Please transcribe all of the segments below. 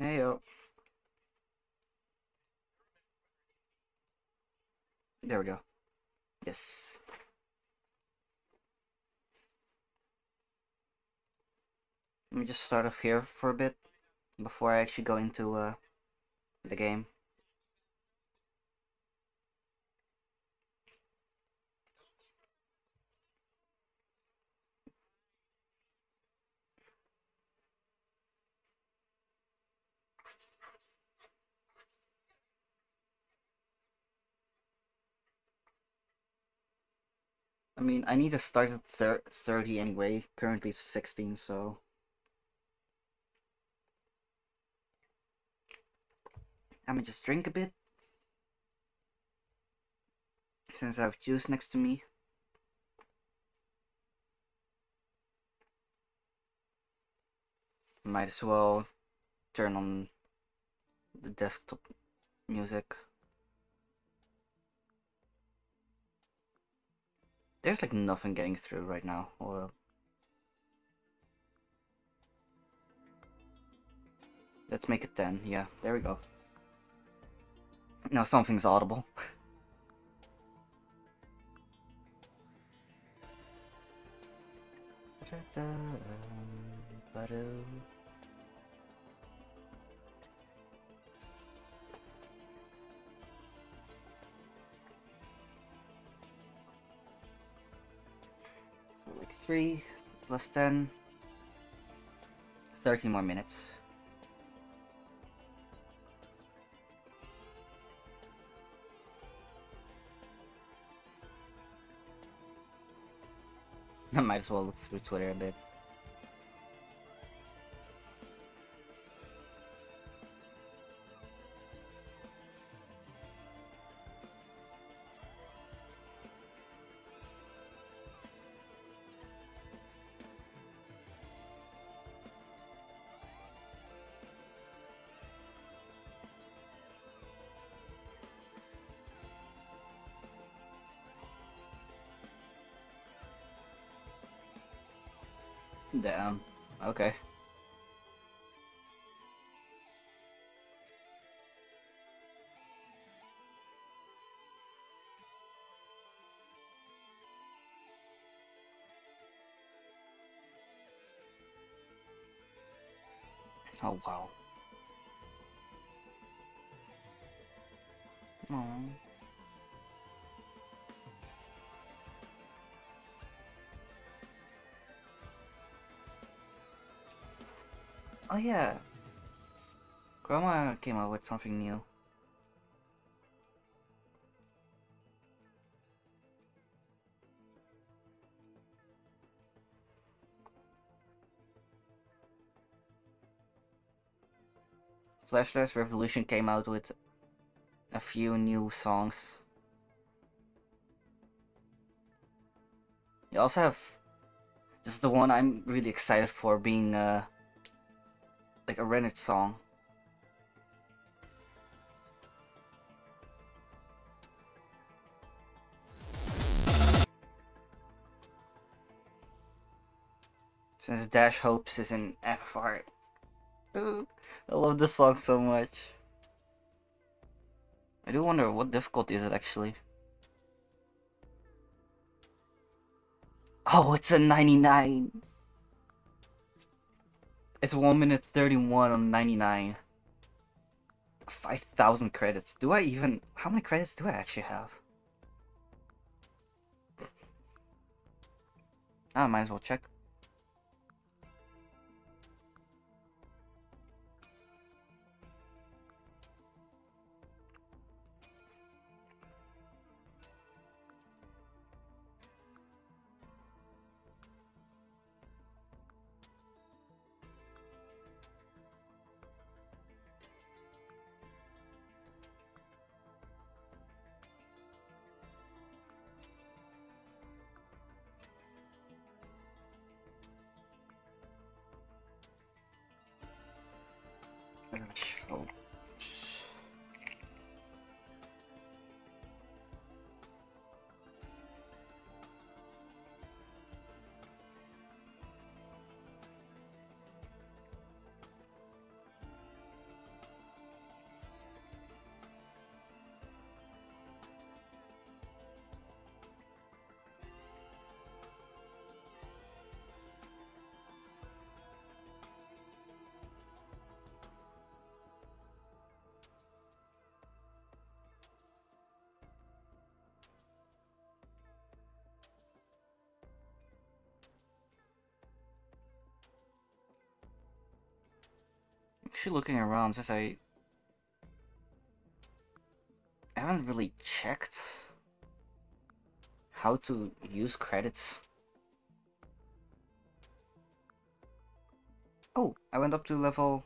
Hey. There we go. Yes. Let me just start off here for a bit before I actually go into uh, the game. I mean, I need to start at thir 30 anyway. Currently 16, so... I'm gonna just drink a bit. Since I have juice next to me. Might as well turn on the desktop music. There's like nothing getting through right now. Or Let's make it 10. Yeah, there we go. Now something's audible. Like 3 plus 10, 30 more minutes. I might as well look through Twitter a bit. Damn. Okay. Oh wow. Oh yeah. Grandma came out with something new. Flash Flash Revolution came out with a few new songs. You also have just the one I'm really excited for being uh like a Reddit song. Since Dash Hopes is in FFR. I love this song so much. I do wonder what difficulty is it actually. Oh, it's a 99. It's 1 minute 31 on 99. 5,000 credits. Do I even... How many credits do I actually have? I might as well check. Actually looking around since I I haven't really checked how to use credits. Oh, I went up to level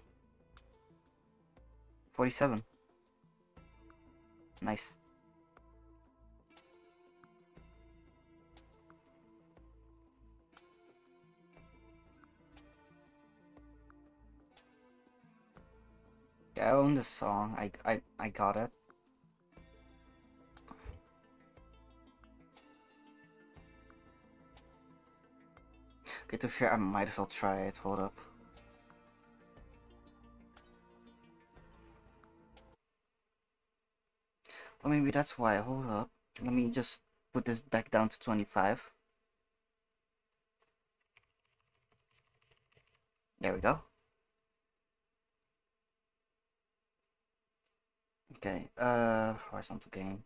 47. Nice. I own the song. I I I got it. Okay, to share, I might as well try it. Hold up. Well, maybe that's why. Hold up. Let me just put this back down to 25. There we go. Okay, uh, horizontal game.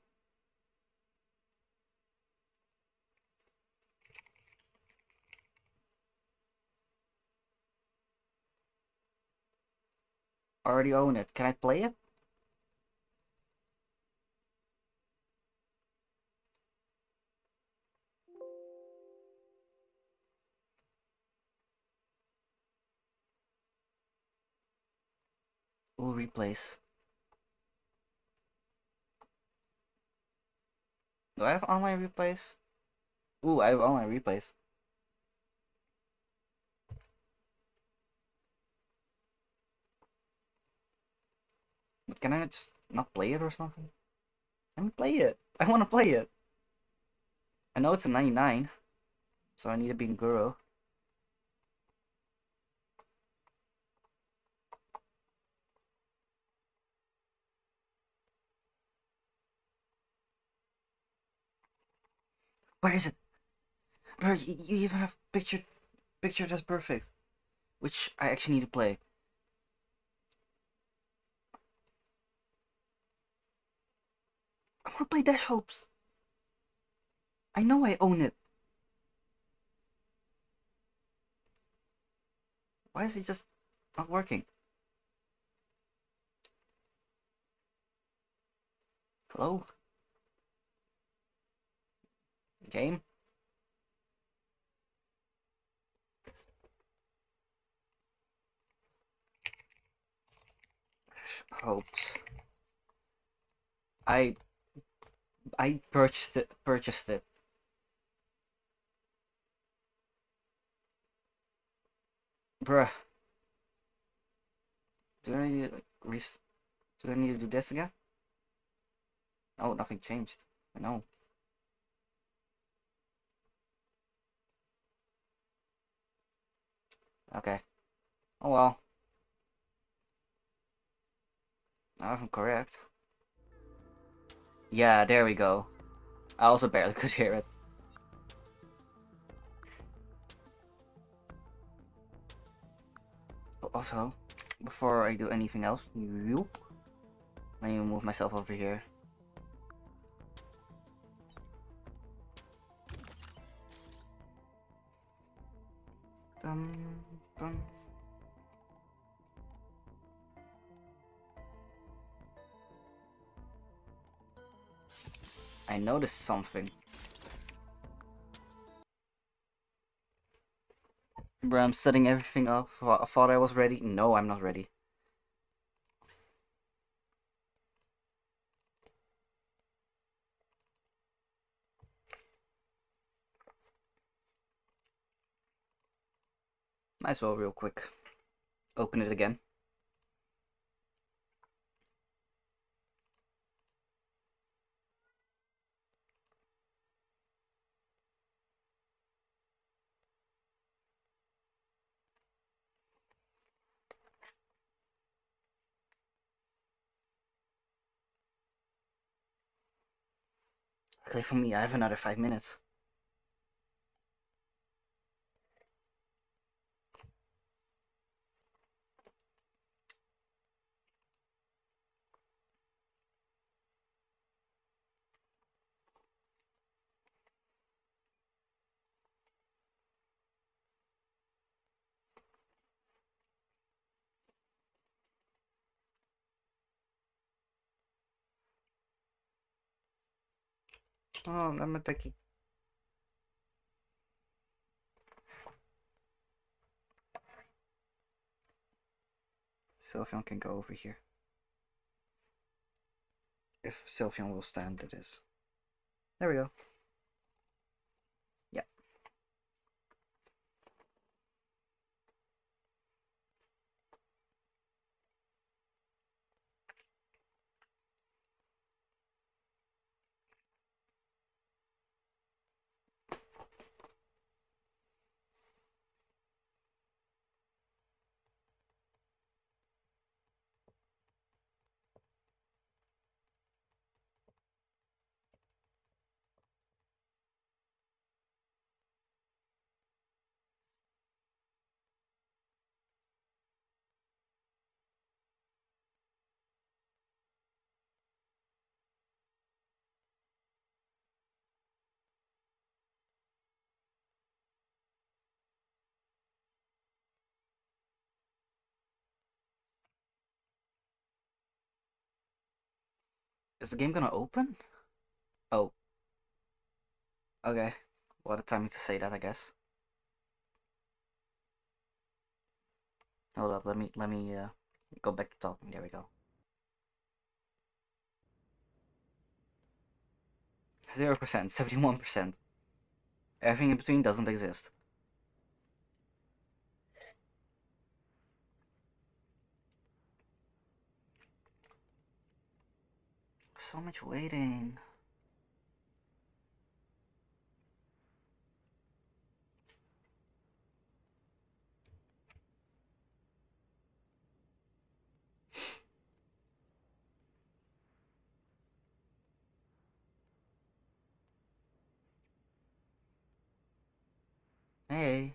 Already own it. Can I play it? We'll replays. Do I have online replays? Ooh, I have online replays. But can I just not play it or something? Let me play it. I want to play it. I know it's a 99, so I need to be in Guru. Where is it? Bro, you, you even have picture, picture that's perfect, which I actually need to play. I want to play Dash Hopes. I know I own it. Why is it just not working? Hello? Game? Hopes. I I purchased it purchased it. Bruh. Do I need to do this again? Oh nothing changed. I know. Okay. Oh well. I'm correct. Yeah, there we go. I also barely could hear it. But also, before I do anything else, let me move myself over here. Dum, I noticed something. Bro, I'm setting everything up. I thought I was ready. No, I'm not ready. Might as well real quick. Open it again. Luckily for me, I have another five minutes. Oh, I'm a techie. Sylveon can go over here. If Sylveon will stand, it is. There we go. Is the game gonna open? Oh. Okay. What a timing to say that, I guess. Hold up, let me let me uh go back to talking. There we go. Zero percent, seventy-one percent. Everything in between doesn't exist. So much waiting. Hey.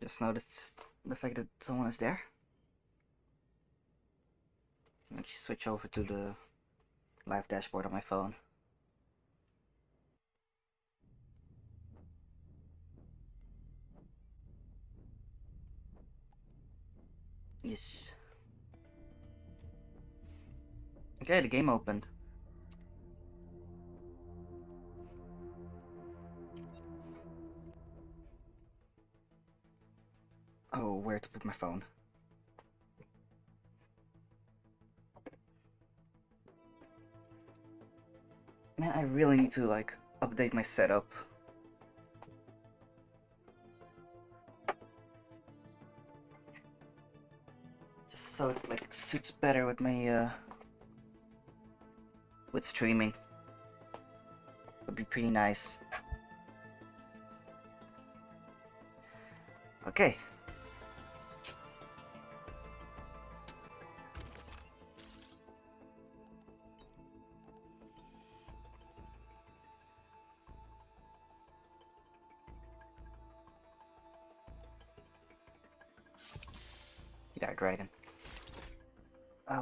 Just noticed the fact that someone is there. Let me switch over to the live dashboard on my phone. Yes. Okay, the game opened. Oh, where to put my phone? Man, I really need to like update my setup. Just so it like suits better with my uh with streaming. Would be pretty nice. Okay.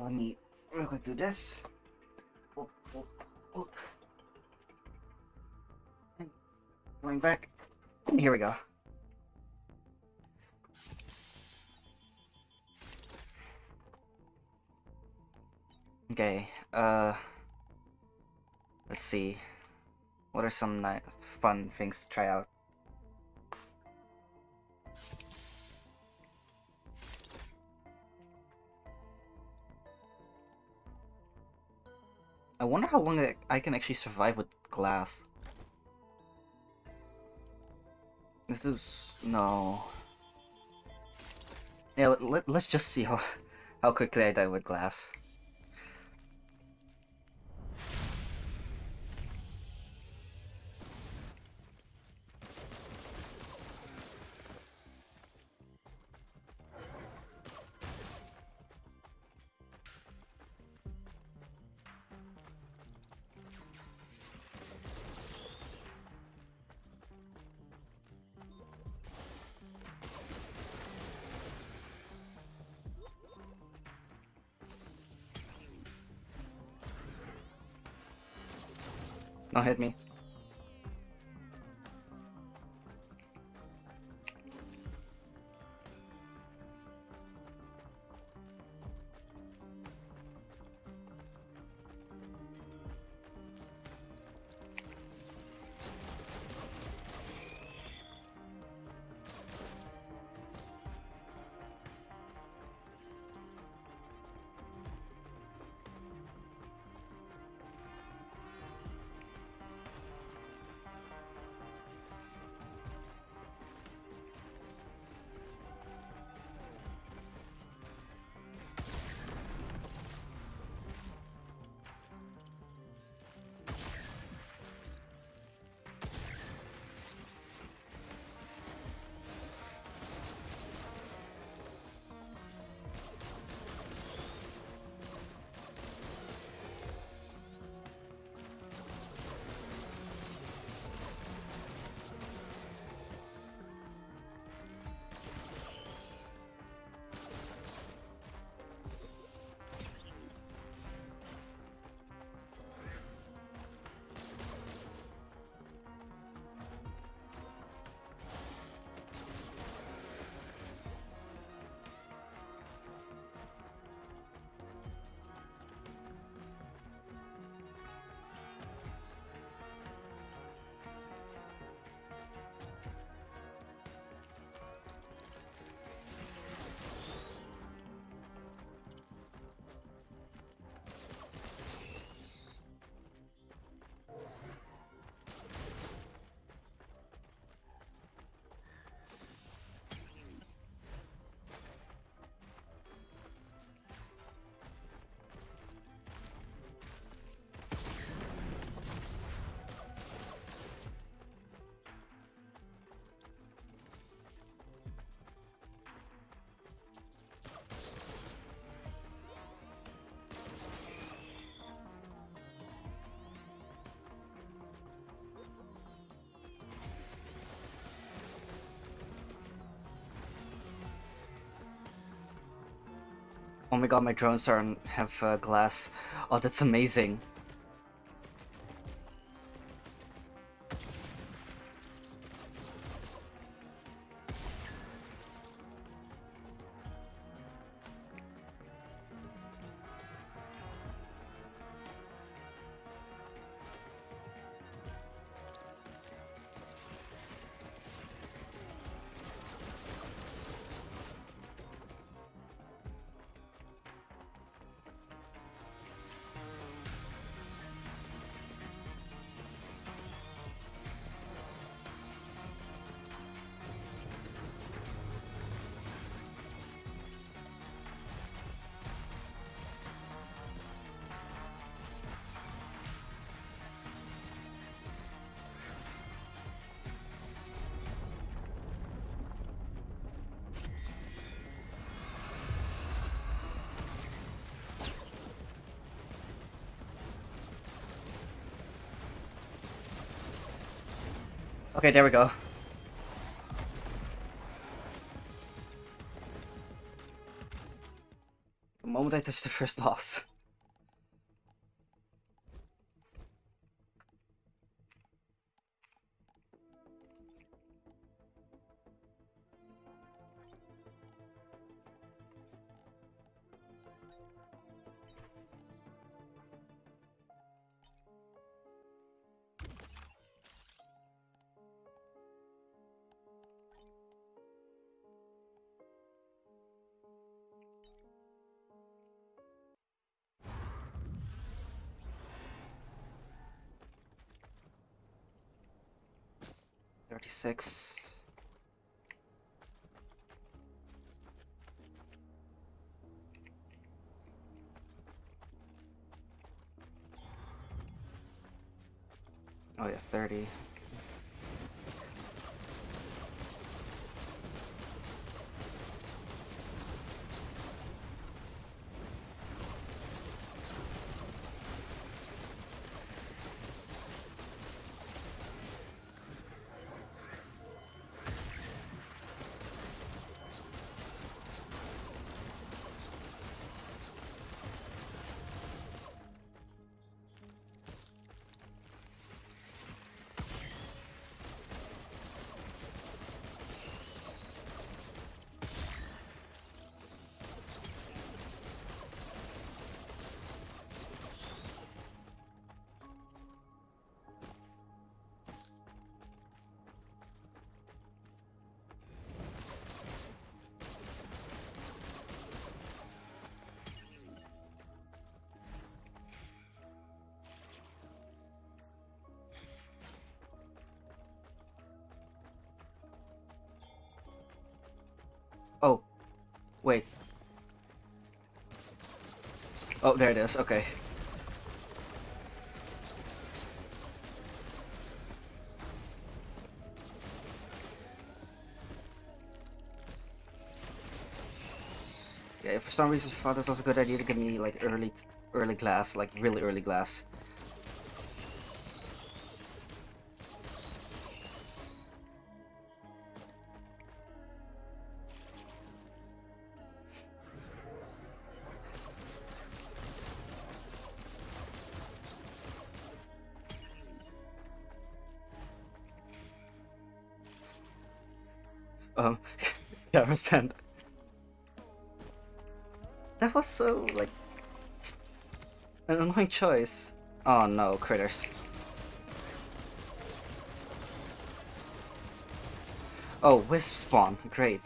Let me real quick do this. Whoop, whoop, whoop. And going back. Here we go. Okay, uh, let's see. What are some fun things to try out? I wonder how long I- can actually survive with glass. This is... no. Yeah, let, let's just see how, how quickly I die with glass. Hit me. Oh my god, my drones are have uh, glass. Oh, that's amazing. Okay, there we go. The moment I touch the first boss. Oh wait. Oh, there it is. Okay. Yeah, for some reason I thought it was a good idea to give me like early, early glass, like really early glass. That was so, like, an annoying choice. Oh no, critters. Oh, wisp spawn, great.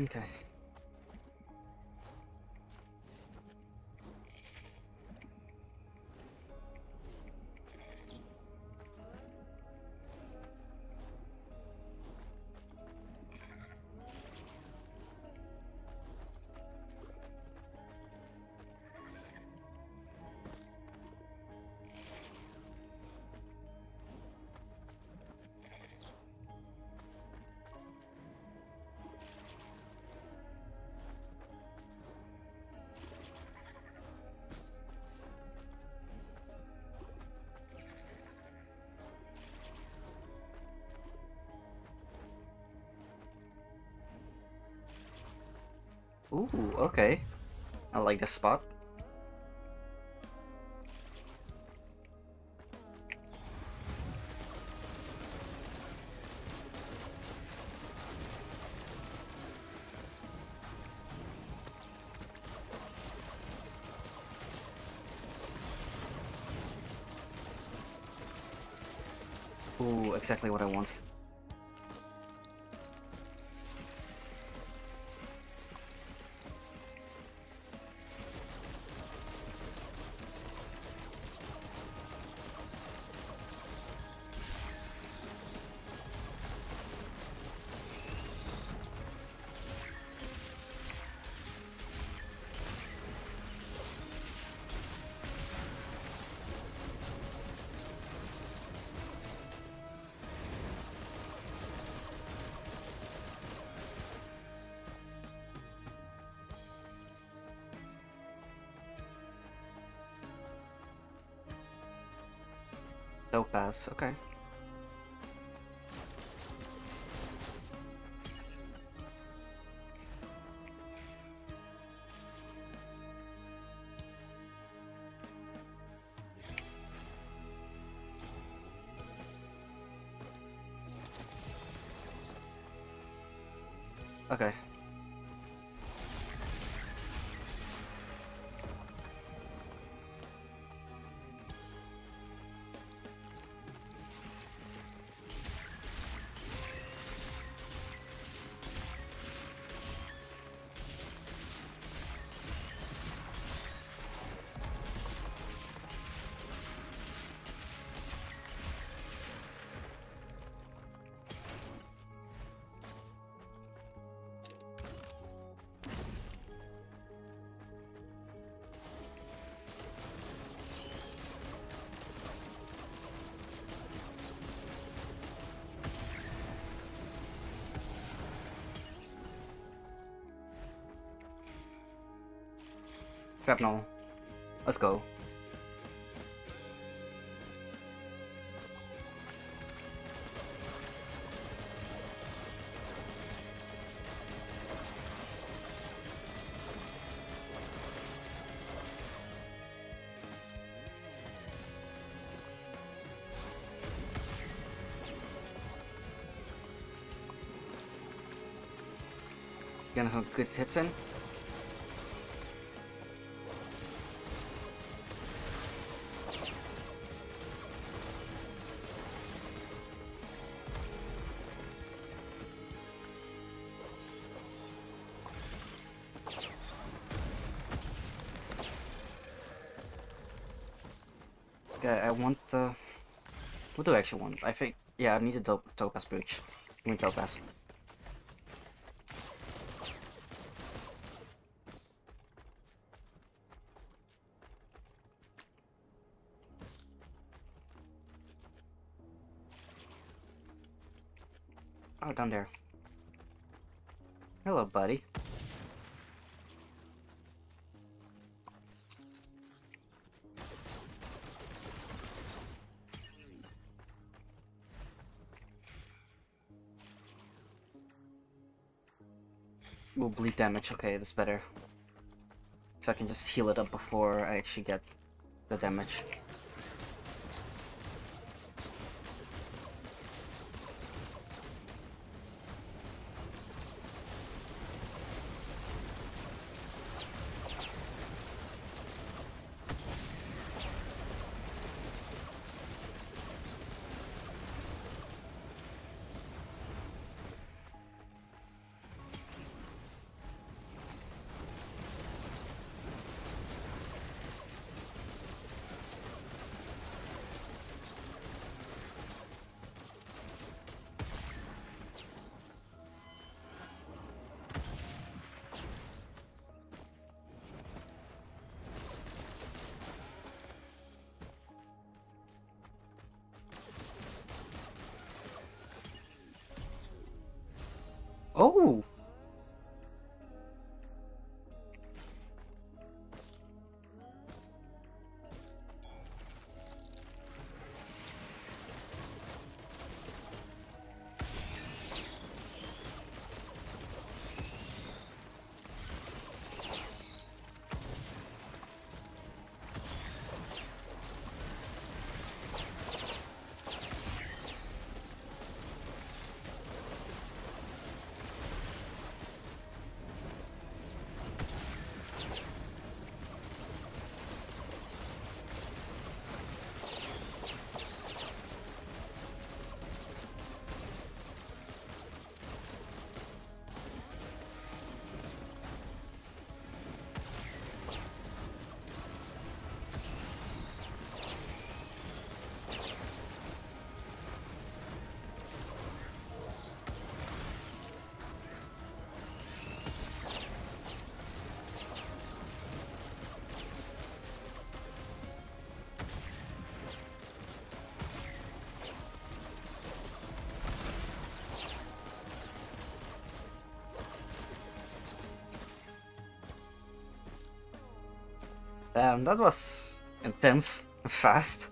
Okay. Ooh, okay. I like this spot. Ooh, exactly what I want. Topaz, okay. Shrapnel. Let's go. Getting some good hits in. Want. What do I actually want? I think... Yeah, I need a dope, Topaz Brooch. I mean Topaz. Oh, down there. Hello, buddy. Bleed damage, okay, that's better. So I can just heal it up before I actually get the damage. Damn, that was intense and fast.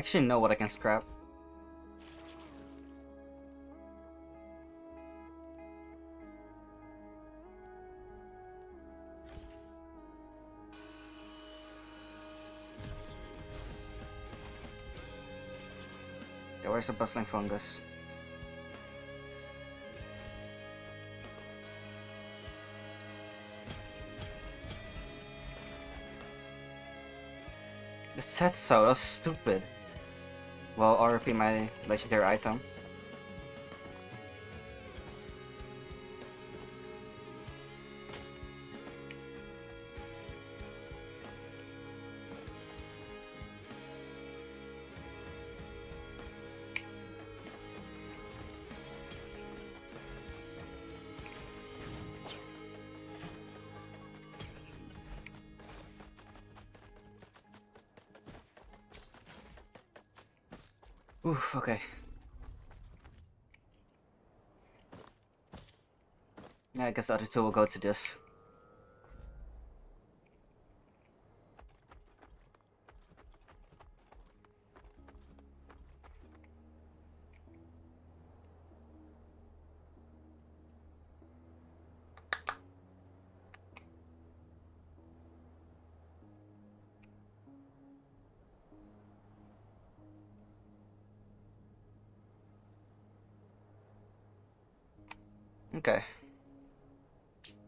Actually know what I can scrap. Where's a bustling fungus? It said so, that's stupid. Well, RP my legendary item. Oof, okay. Yeah, I guess the other two will go to this. Okay.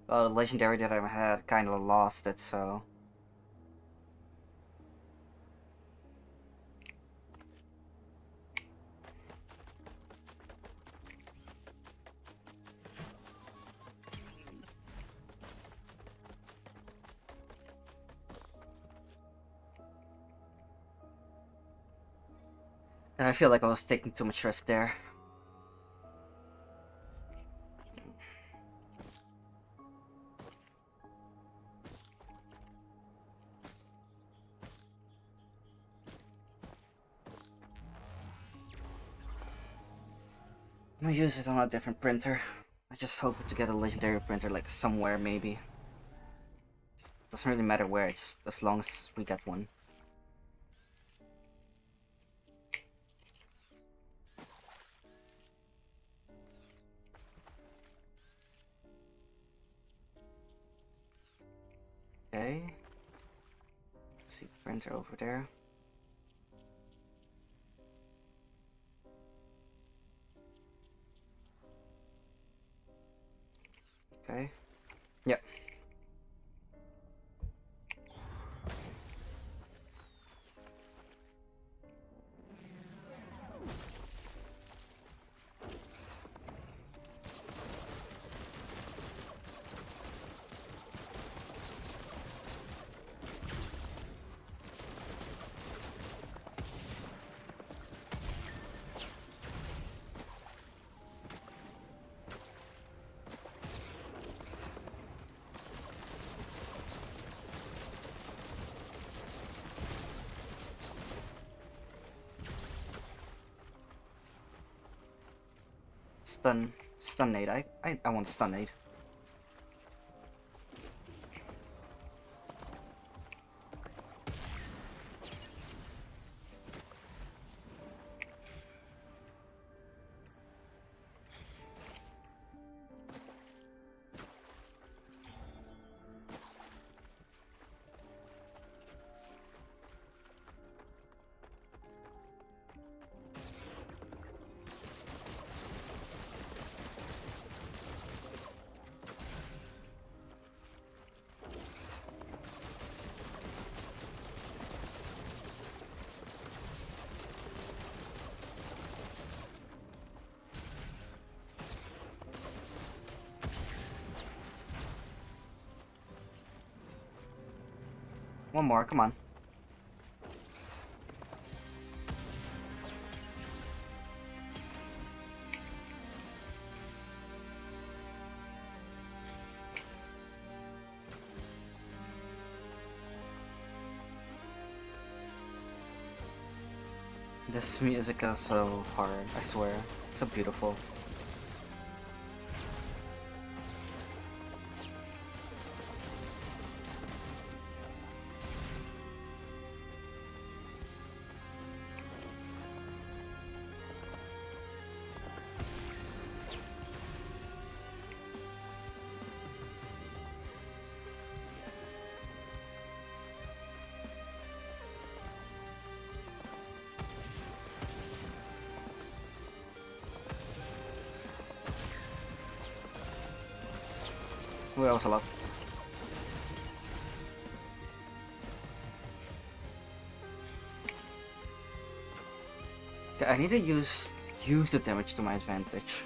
Well, the legendary that I had kind of lost it, so... I feel like I was taking too much risk there. Use it on a different printer. I just hope to get a legendary printer like somewhere maybe. It doesn't really matter where, it's as long as we get one. Okay. see printer over there. Stun stun nade. I, I I want stun nade. More, come on. This music is so hard, I swear. It's so beautiful. That was a lot. I need to use use the damage to my advantage.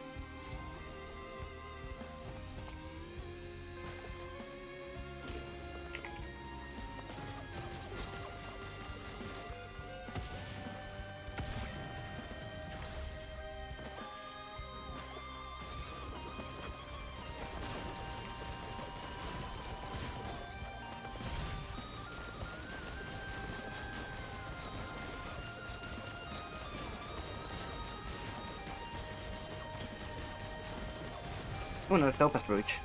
Topaz Brooch.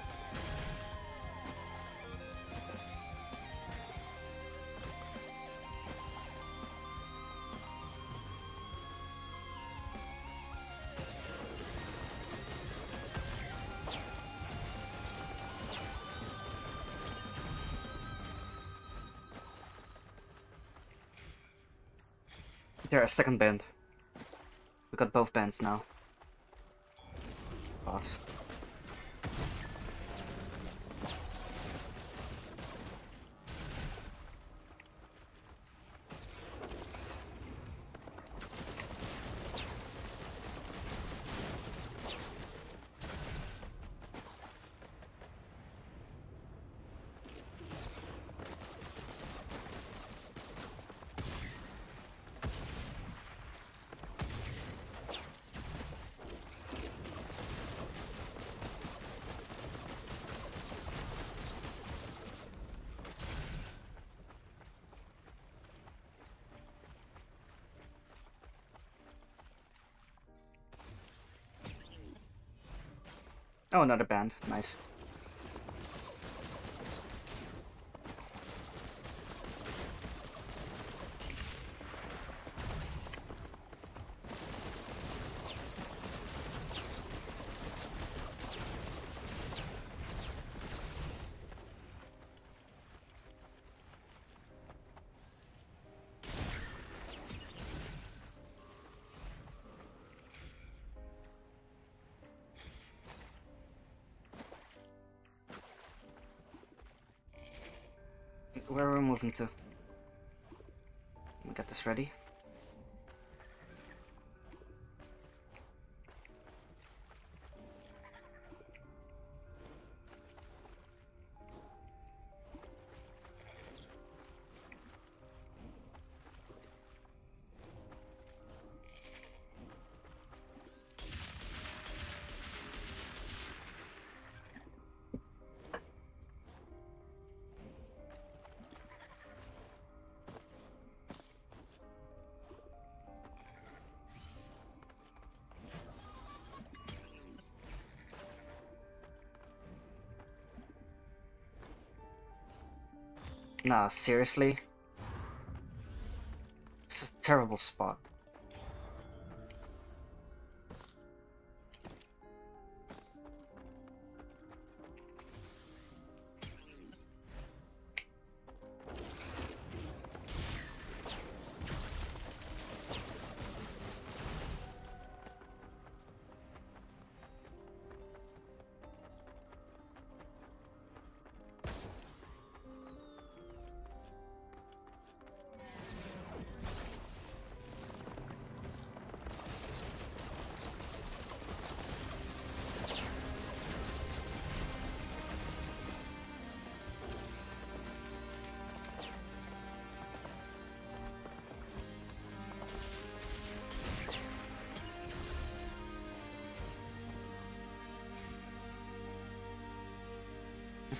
There, a second band. We got both bands now. Oh, another band. Nice. We moving to? We got this ready. Nah, seriously? This is a terrible spot.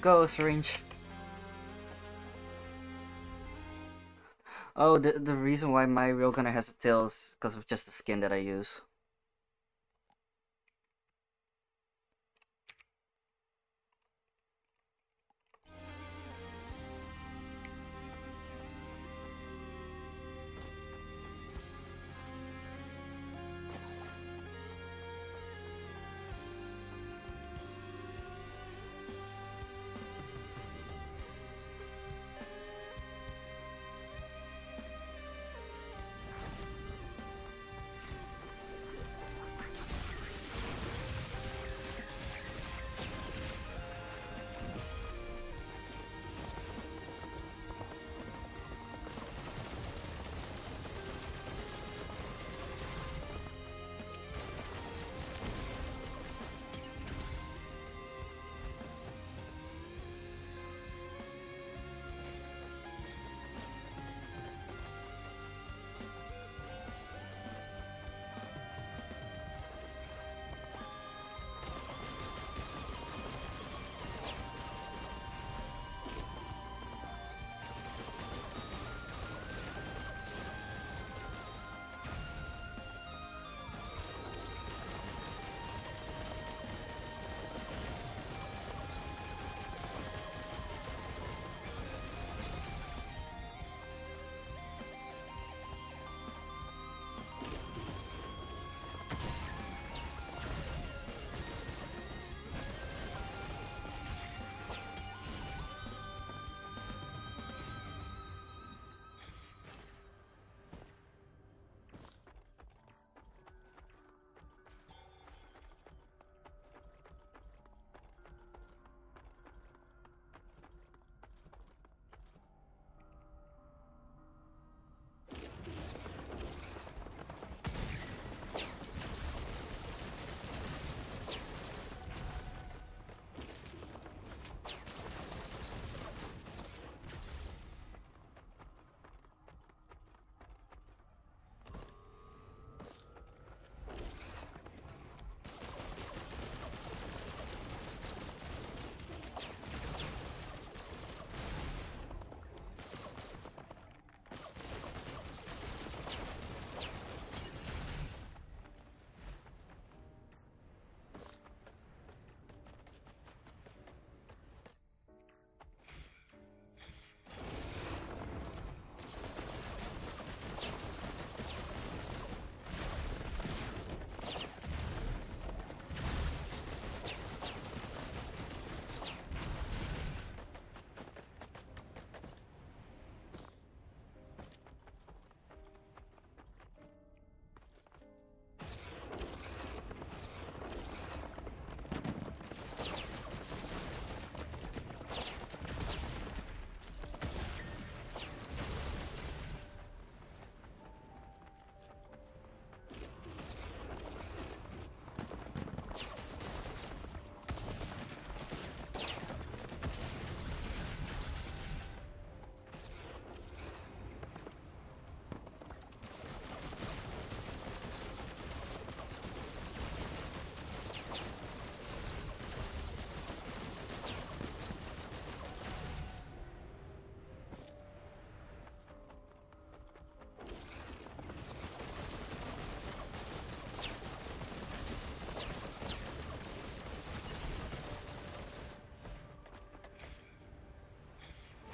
Let's go, syringe. Oh, the, the reason why my Railgunner has a tail is because of just the skin that I use.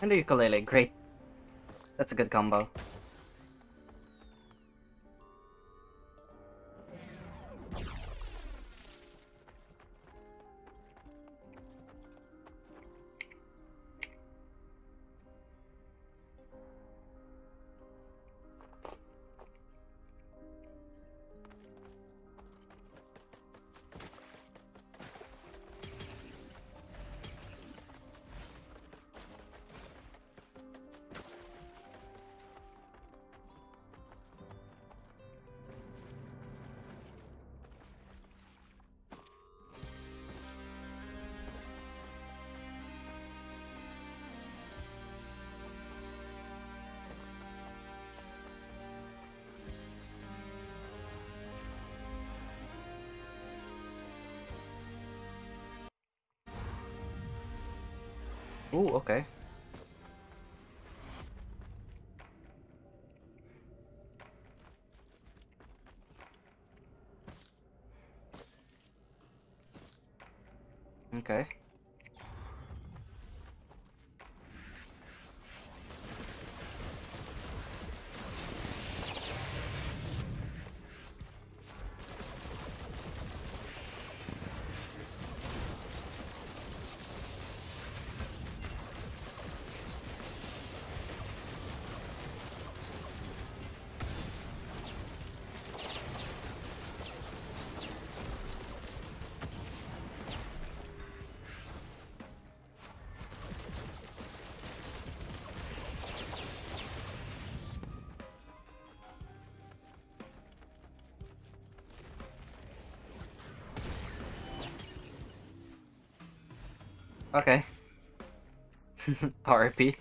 And the ukulele, great. That's a good combo. Ooh, okay. Okay. RIP.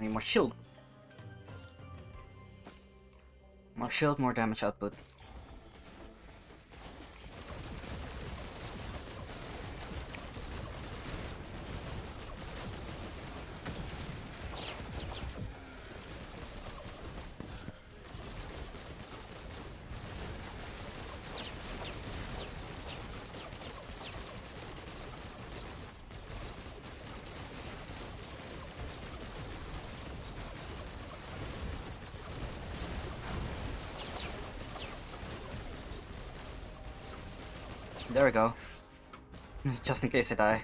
I need more shield. More shield, more damage output. There we go. Just in case I die.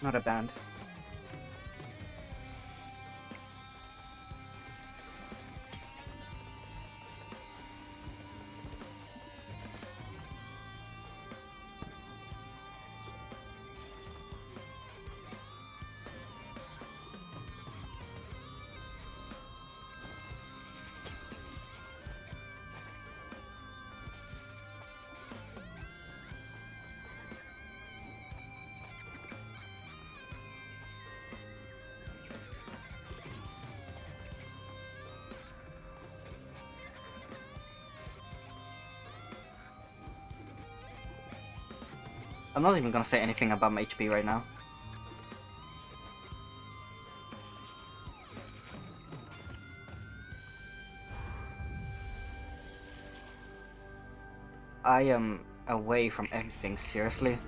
Not a band. I'm not even gonna say anything about my HP right now. I am away from everything, seriously.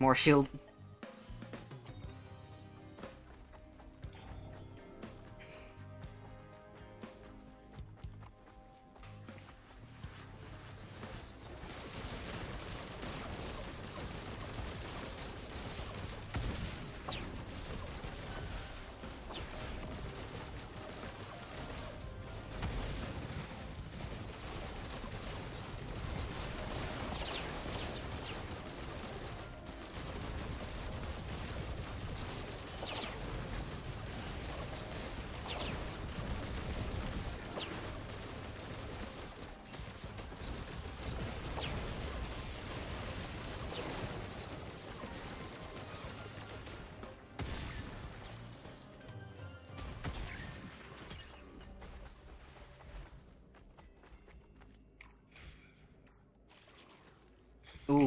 More shield.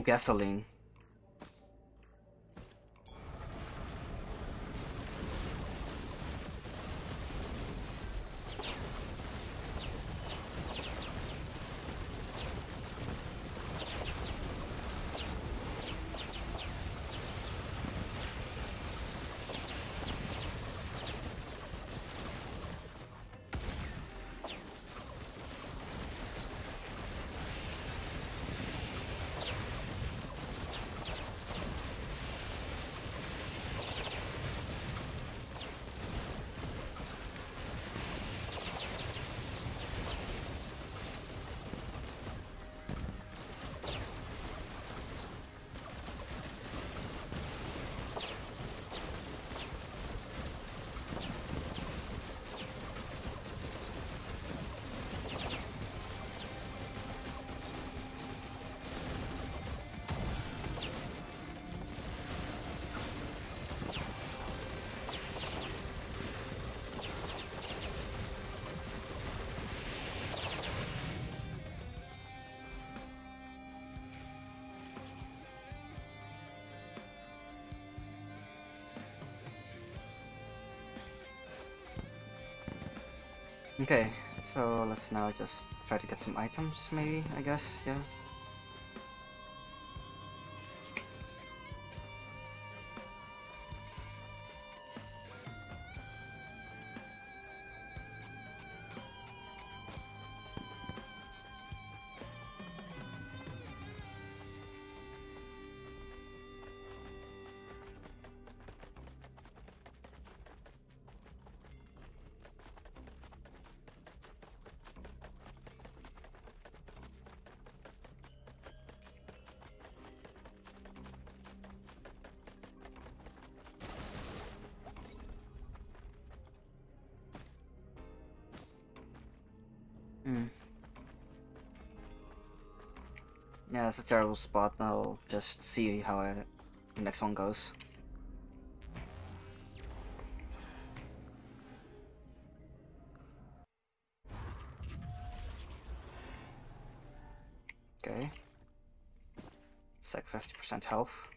Gasoline. Okay, so let's now just try to get some items, maybe, I guess, yeah. Yeah, it's a terrible spot. I'll just see how I, the next one goes. Okay. It's like 50% health.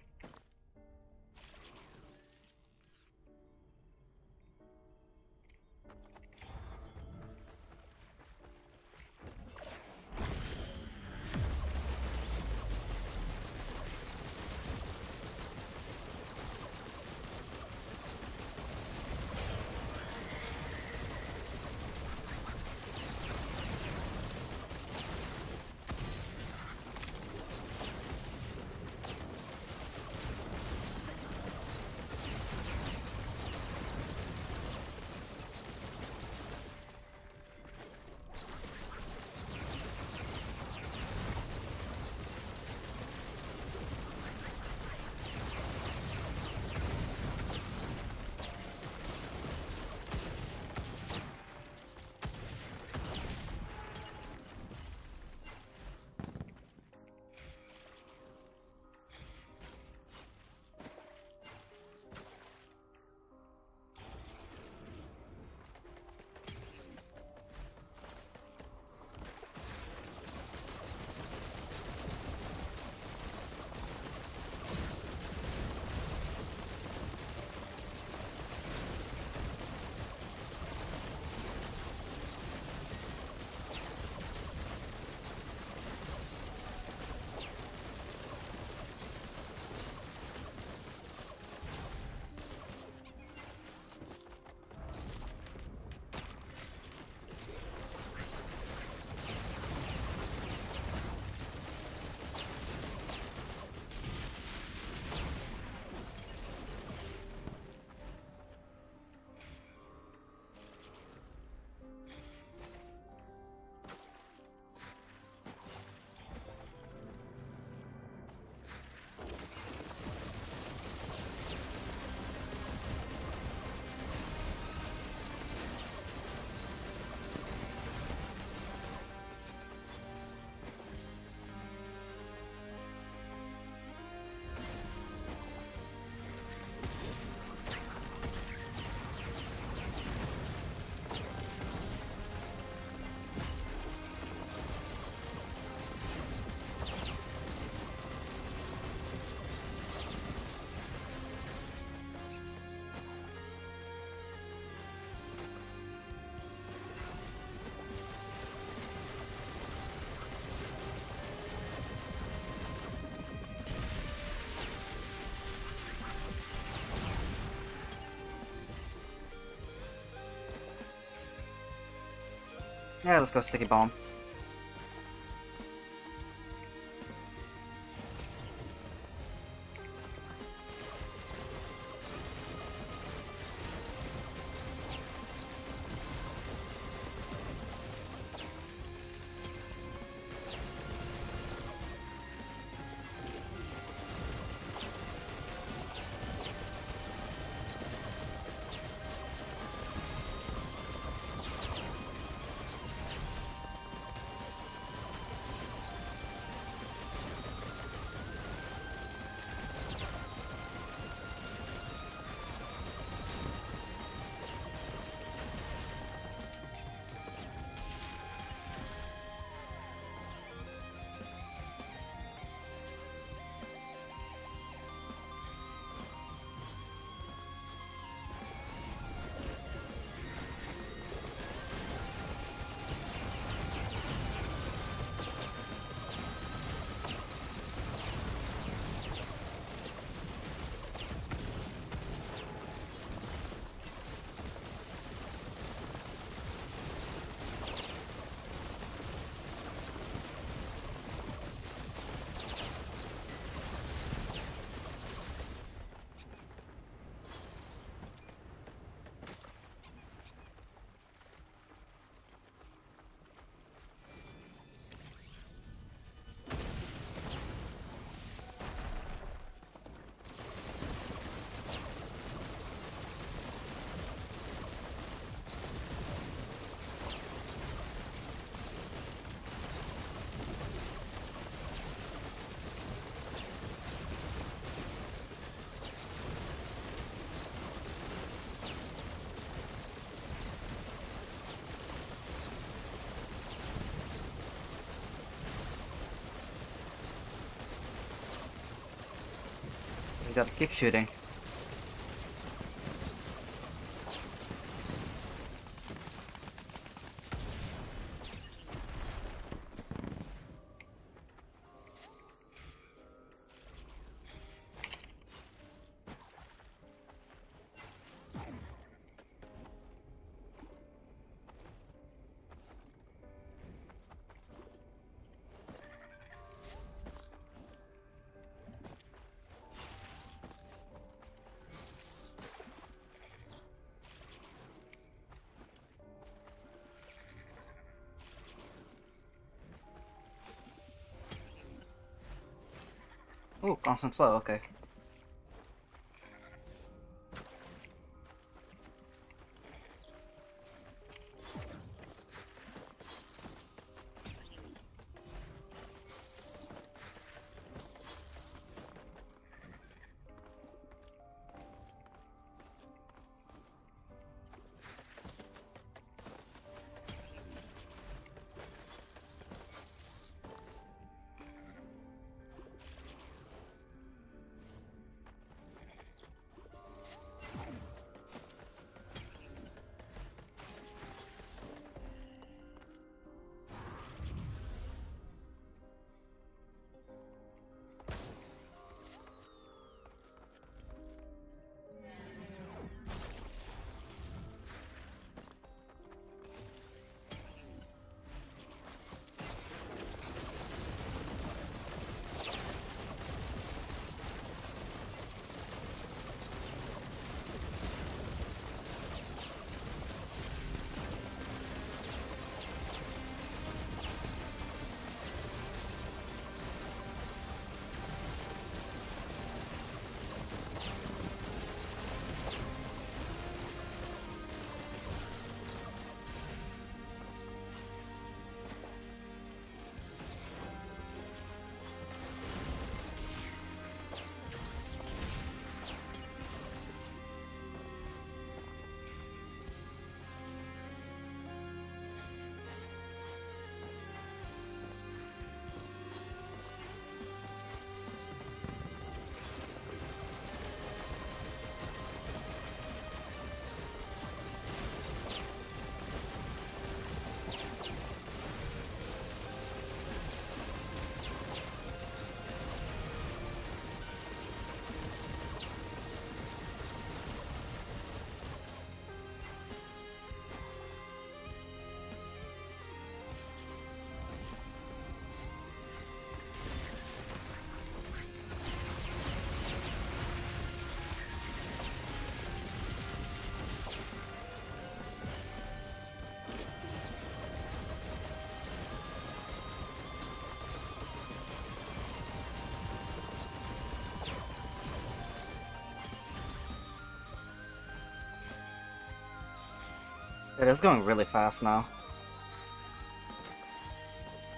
Yeah, let's go sticky bomb. Gotta keep shooting. Oh, constant flow, okay. It is going really fast now.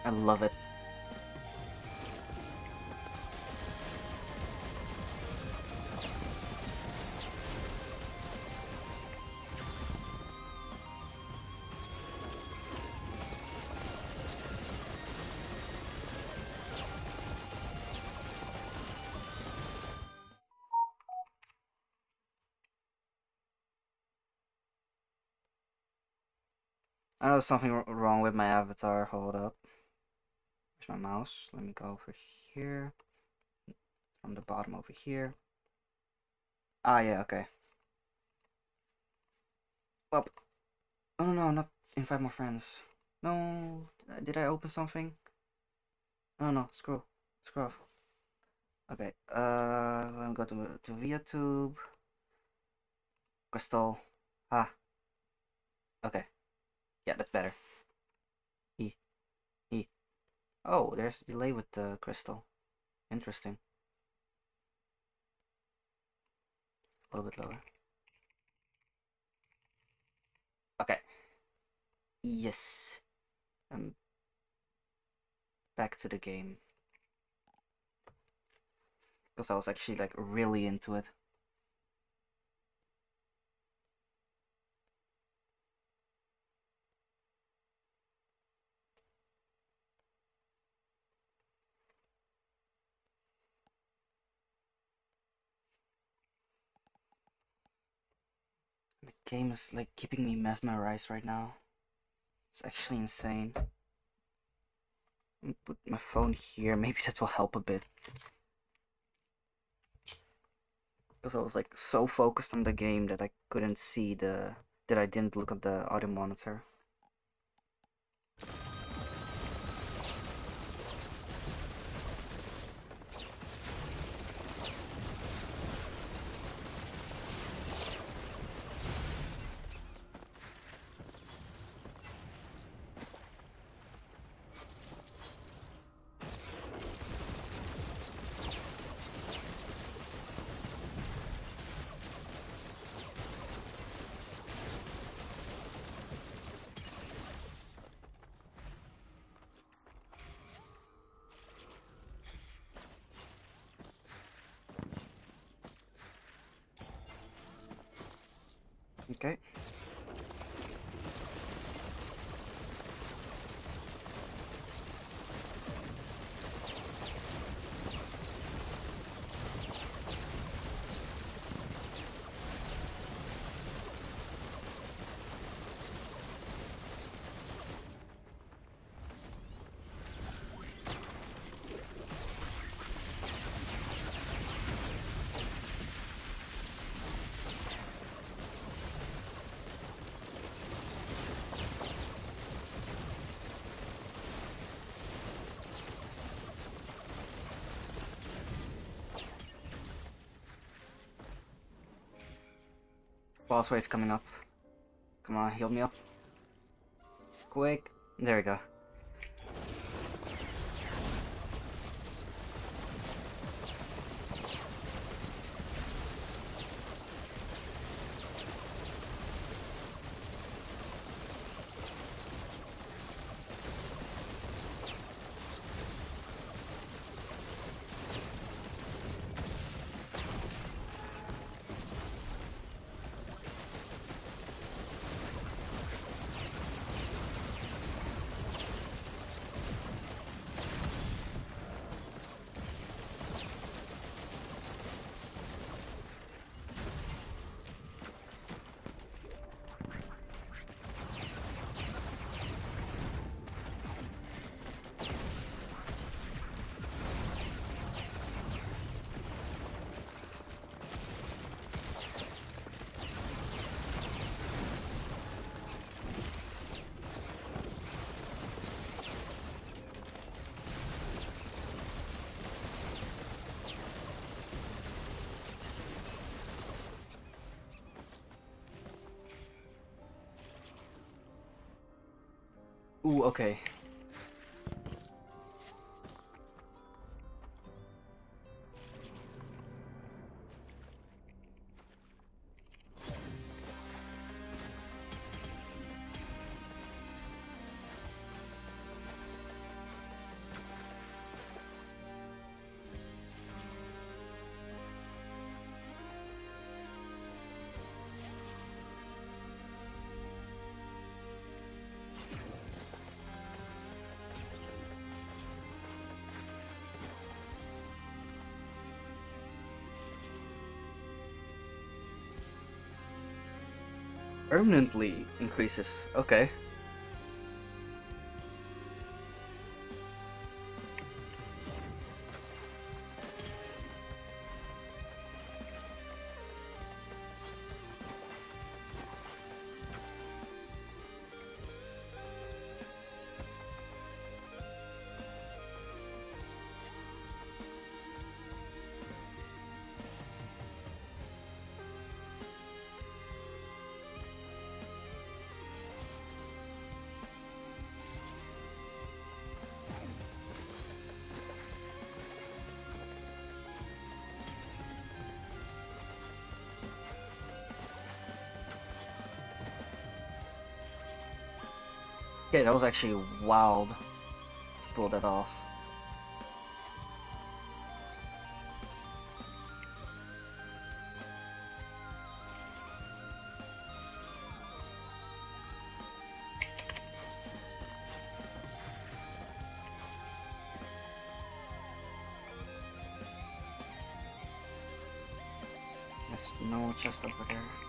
I love it. There's something wrong with my avatar. Hold up. Where's my mouse? Let me go over here. From the bottom over here. Ah, yeah, okay. Up. Oh, no, no, not invite more friends. No, did I open something? Oh, no, screw. Screw off. Okay, uh, let me go to, to VTube. Crystal. Ah. Okay. Yeah, that's better. E. E. Oh, there's a delay with the crystal. Interesting. A little bit lower. Okay. Yes. I'm back to the game. Because I was actually like really into it. Game is like keeping me mesmerized right now. It's actually insane. Put my phone here, maybe that will help a bit. Because I was like so focused on the game that I couldn't see the that I didn't look at the audio monitor. Okay. Boss wave coming up. Come on, heal me up. Quick. There we go. Ooh, okay. Permanently increases. Okay. Okay, that was actually wild to pull that off. There's no chest over there.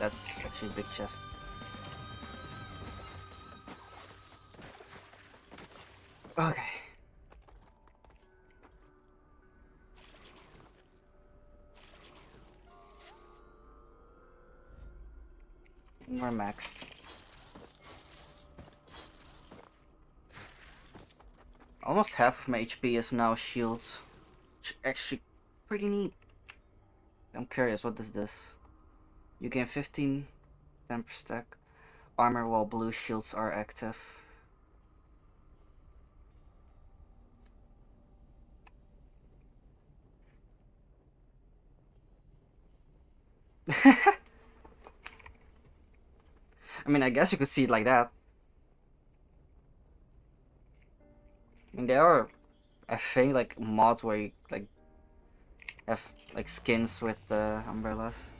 That's actually a big chest. Okay. We're maxed. Almost half of my HP is now shields. Which actually pretty neat. I'm curious, what is this? You gain 15 10 per stack armor while blue shields are active. I mean, I guess you could see it like that. I mean, there are, I think, like mods where you like have like skins with the uh, umbrellas.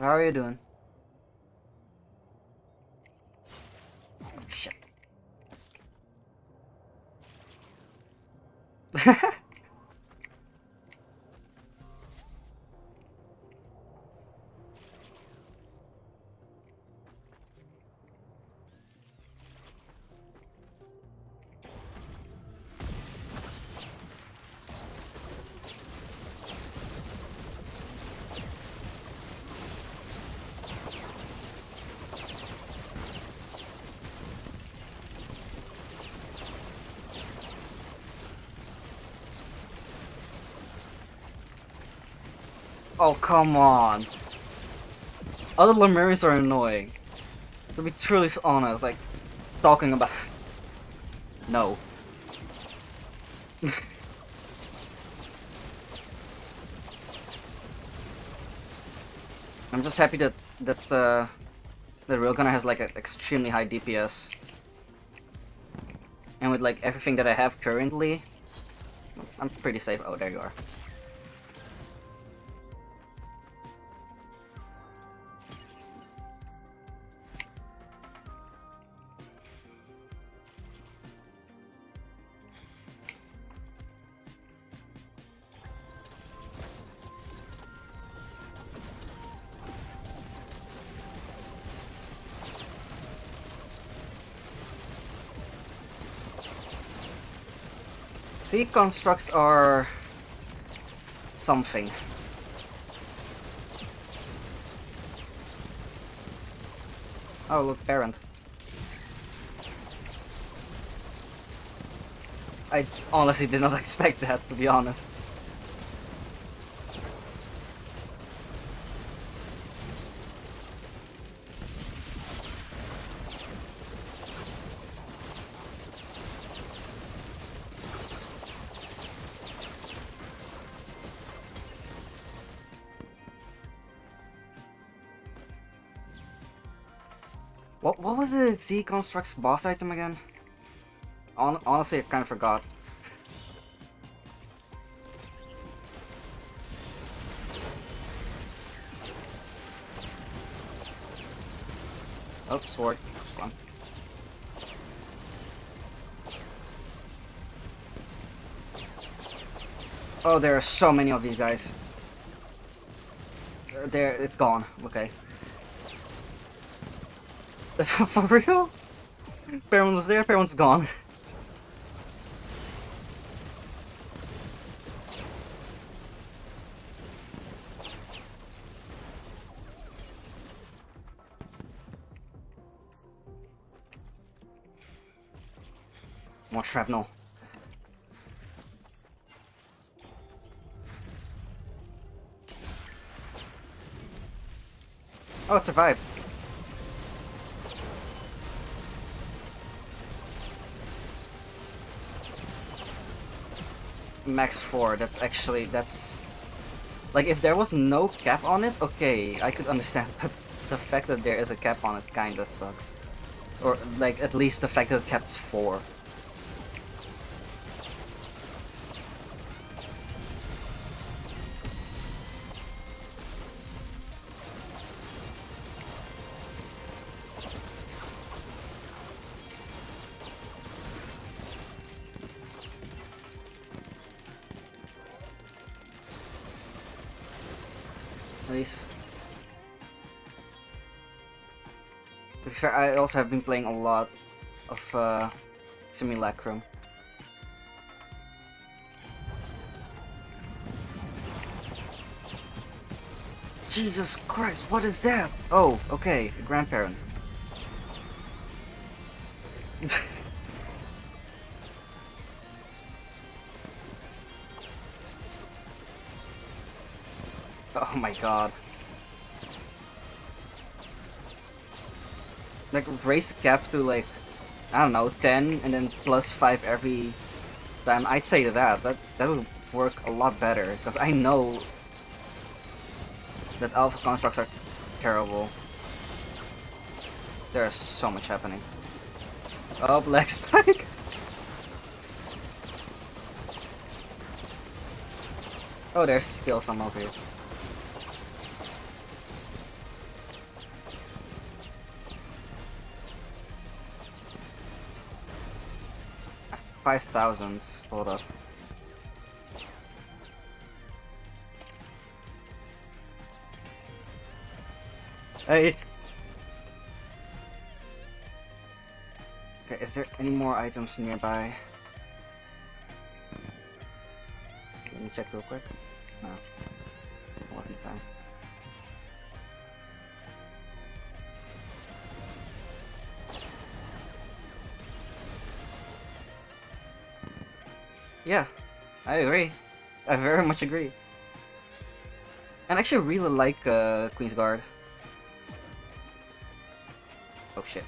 How are you doing? Oh, shit. Oh, come on. Other Lemurians are annoying. To be truly honest, like, talking about... No. I'm just happy that that uh, the Railgunner has like an extremely high DPS. And with like everything that I have currently, I'm pretty safe. Oh, there you are. Constructs are something. Oh, look, parent. I honestly did not expect that, to be honest. Was Constructs boss item again? Hon honestly, I kind of forgot. Oh, sword. Fun. Oh, there are so many of these guys. There, it's gone. Okay. For real? Baron was there, Baron's gone. More shrapnel. Oh, it survived. Max 4, that's actually, that's... Like, if there was no cap on it, okay, I could understand, but the fact that there is a cap on it kinda sucks. Or, like, at least the fact that it caps 4. Fair, I also have been playing a lot of uh, Simulacrum. Jesus Christ, what is that? Oh, okay, a grandparent. oh my god. Like, raise the cap to like, I don't know, 10 and then plus 5 every time. I'd say that, that, that would work a lot better, because I know that alpha constructs are terrible. There's so much happening. Oh, Black Spike! Oh, there's still some over here. Five thousand. Hold up. Hey. Okay, is there any more items nearby? Let me check real quick. No. Wasn't time. Yeah, I agree. I very much agree. And I actually really like uh, Queen's Guard. Oh shit.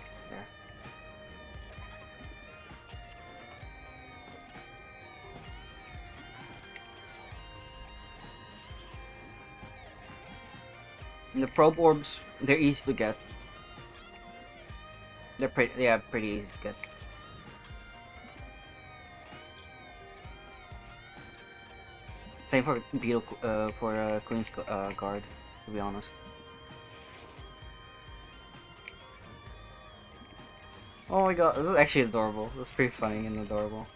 The probe orbs, they're easy to get. They're pretty, yeah, pretty easy to get. Same for Beetle, uh, for uh, Queen's uh, Guard, to be honest. Oh my god, this is actually adorable. This is pretty funny and adorable.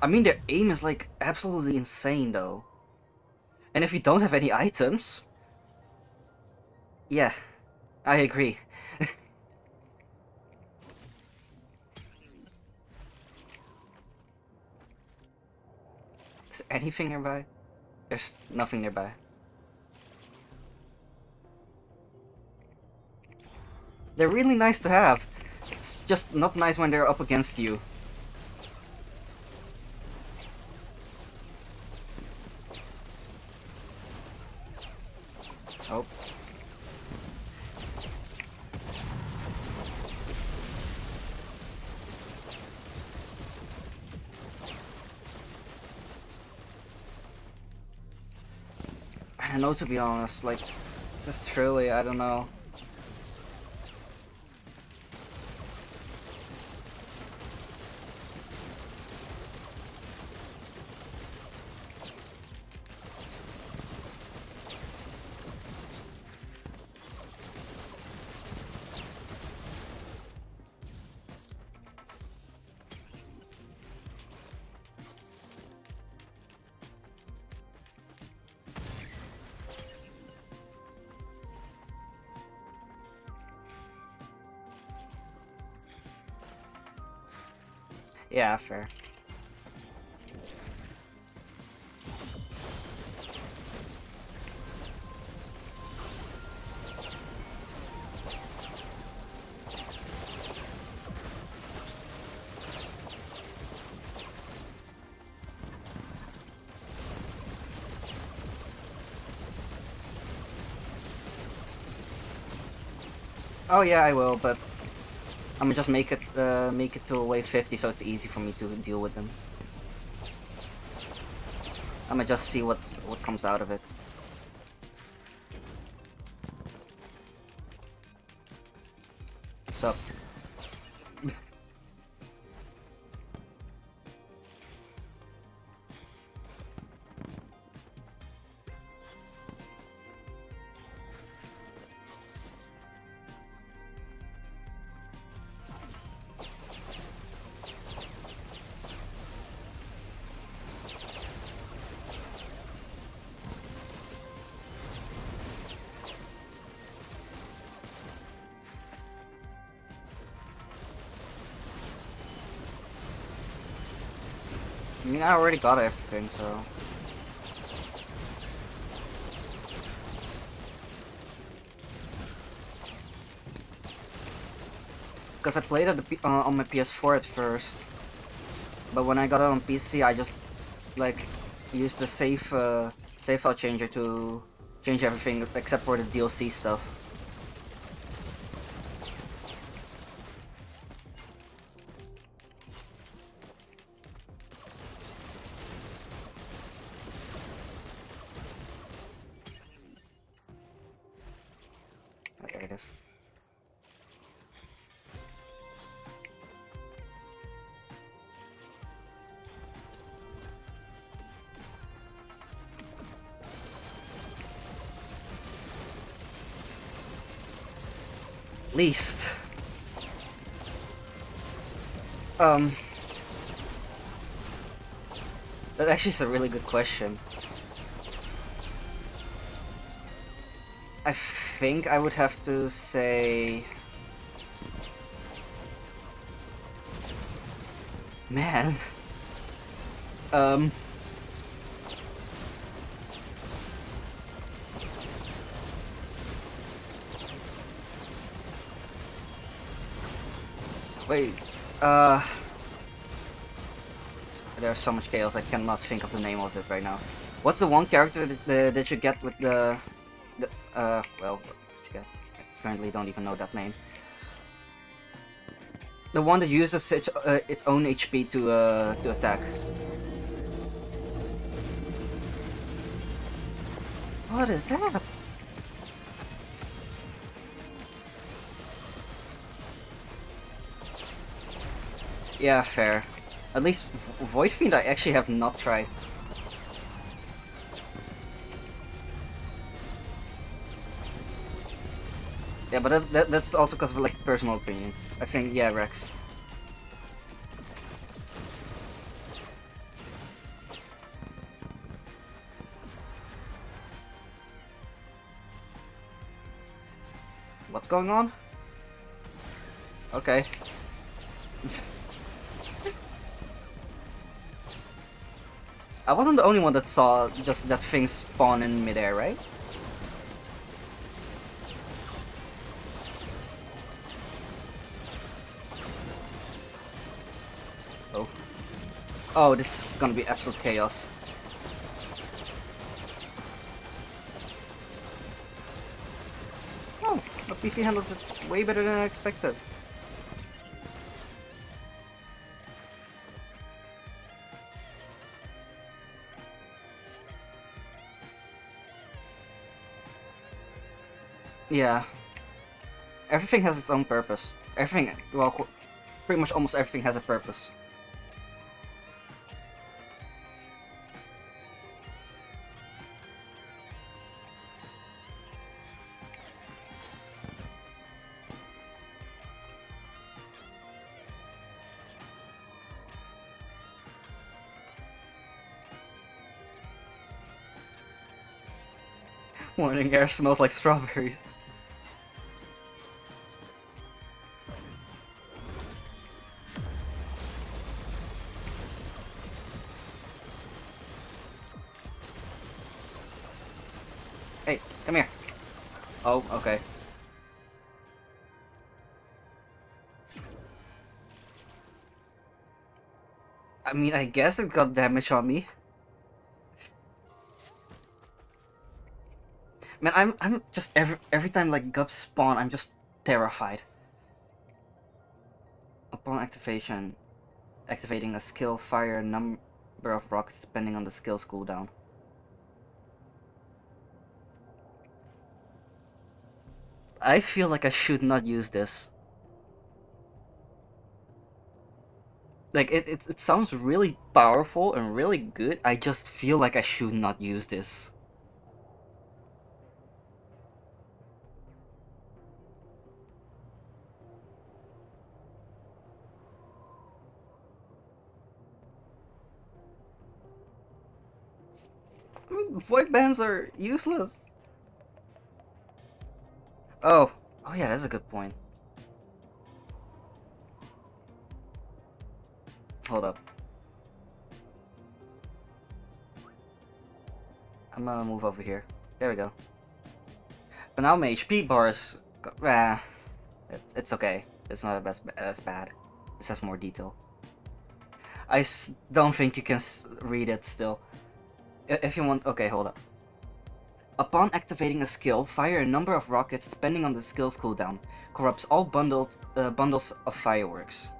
I mean, their aim is like absolutely insane though. And if you don't have any items... Yeah, I agree. Is anything nearby? There's nothing nearby. They're really nice to have. It's just not nice when they're up against you. Don't know to be honest, like, that's truly, I don't know. Yeah, fair. Oh yeah, I will, but I'm just make it uh, make it to a wave 50 so it's easy for me to deal with them. I'm gonna just see what's what comes out of it. I already got everything, so... Because I played it uh, on my PS4 at first. But when I got it on PC, I just, like, used the save, uh, save file changer to change everything except for the DLC stuff. Least. Um... That actually is a really good question. I think I would have to say... Man. Um... uh... There's so much chaos, I cannot think of the name of it right now. What's the one character that, uh, that you get with the... the uh, well, I currently don't even know that name. The one that uses its, uh, its own HP to, uh, to attack. What is that? Yeah, fair. At least Void Fiend I actually have not tried. Yeah, but that, that that's also because of like personal opinion. I think yeah, Rex. What's going on? Okay. I wasn't the only one that saw just that thing spawn in midair, right? Oh. Oh, this is gonna be absolute chaos. Oh, the PC handled it way better than I expected. Yeah. Everything has its own purpose. Everything, well, pretty much almost everything has a purpose. Morning air smells like strawberries. I guess it got damage on me. Man, I'm I'm just every every time like Gups spawn, I'm just terrified. Upon activation, activating a skill, fire a number of rockets depending on the skill's cooldown. I feel like I should not use this. Like it, it, it sounds really powerful and really good. I just feel like I should not use this. void bands are useless. Oh, oh yeah, that's a good point. Hold up. I'm gonna move over here. There we go. But now my HP bar is... Uh, it's okay. It's not as, as bad. This has more detail. I s don't think you can read it still. If you want... Okay, hold up. Upon activating a skill, fire a number of rockets depending on the skill's cooldown. Corrupts all bundled uh, bundles of fireworks.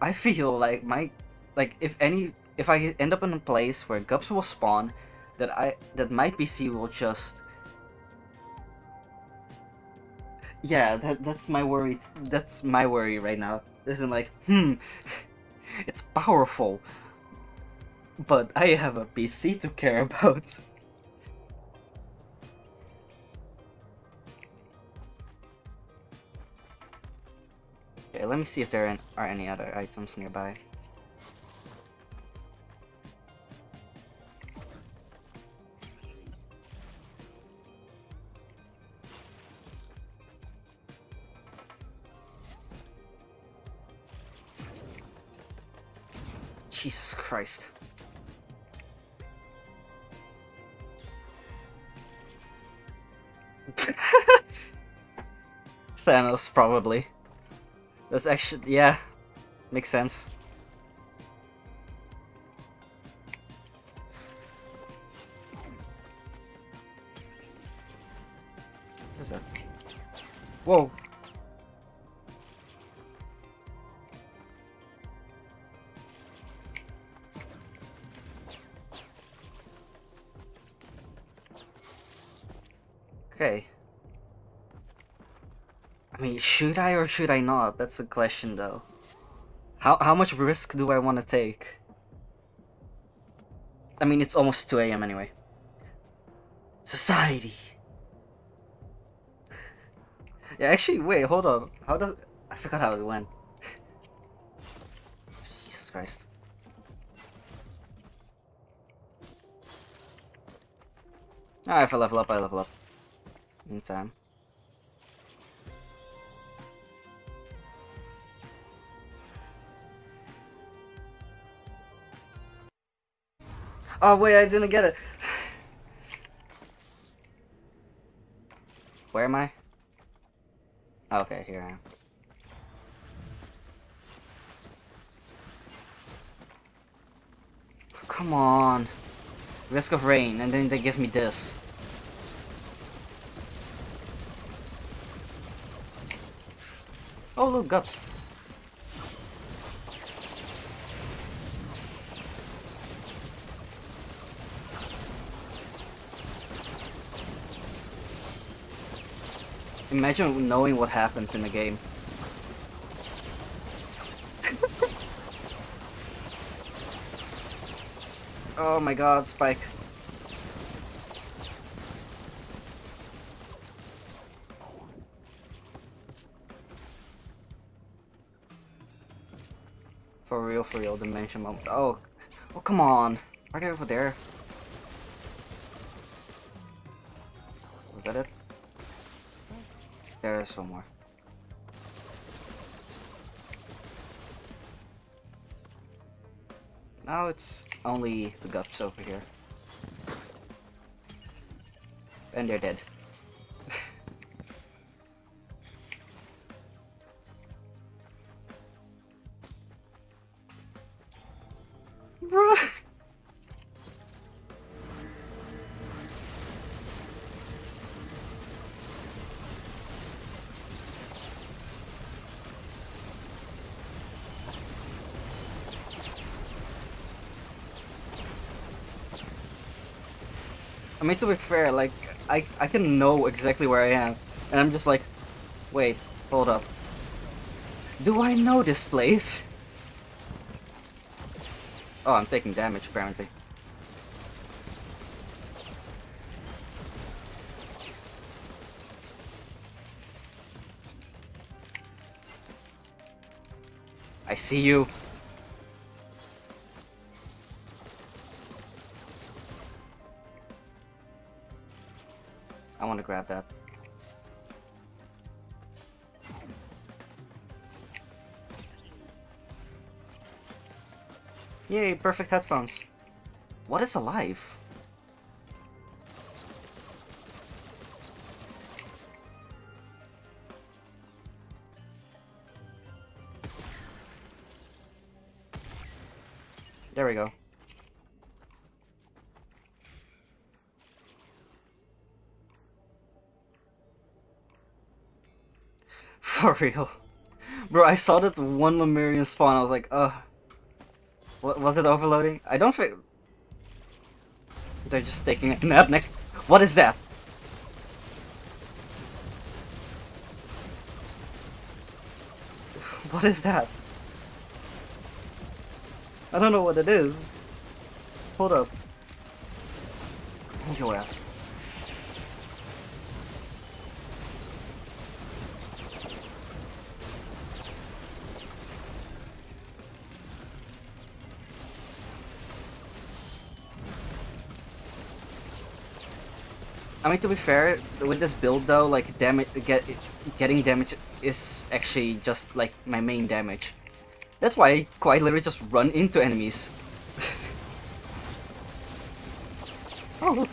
I feel like my... Like, if any... If I end up in a place where gups will spawn, that I... That my PC will just yeah, that that's my worry. That's my worry right now. Isn't like, hmm, it's powerful, but I have a PC to care about. Okay, let me see if there are any other items nearby. Jesus Christ. Thanos, probably. That's actually, yeah, makes sense. Whoa! Should I or should I not? That's the question, though. How, how much risk do I want to take? I mean, it's almost 2 a.m. anyway. Society! yeah, actually, wait, hold on. How does... I forgot how it went. Jesus Christ. Alright, if I level up, I level up in time. Oh wait, I didn't get it. Where am I? Okay, here I am. Come on. Risk of rain, and then they give me this. Oh look, guts. Imagine knowing what happens in the game. oh my god, Spike. For real, for real, dimension moment. Oh, oh, come on. Are they over there? Was that it? There more. Now it's only the gups over here. And they're dead. I mean, to be fair, like, I, I can know exactly where I am. And I'm just like, wait, hold up. Do I know this place? Oh, I'm taking damage, apparently. I see you. Perfect headphones. What is alive? There we go. For real. Bro, I saw that one Lemurian spawn, I was like, uh... Was it overloading? I don't think... They're just taking a nap next... What is that? What is that? I don't know what it is. Hold up. Hold your ass. I mean, to be fair, with this build though, like damage, get getting damage is actually just like my main damage. That's why I quite literally just run into enemies. oh look,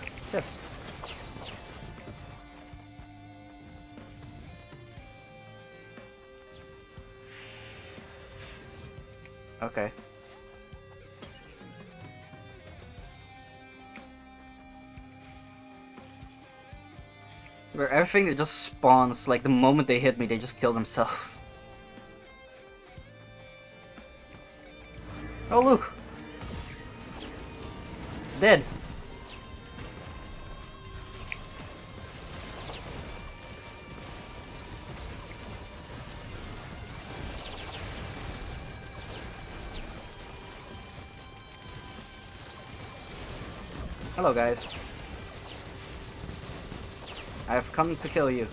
Everything that just spawns, like the moment they hit me, they just kill themselves. Oh look! It's dead. Hello guys. I have come to kill you.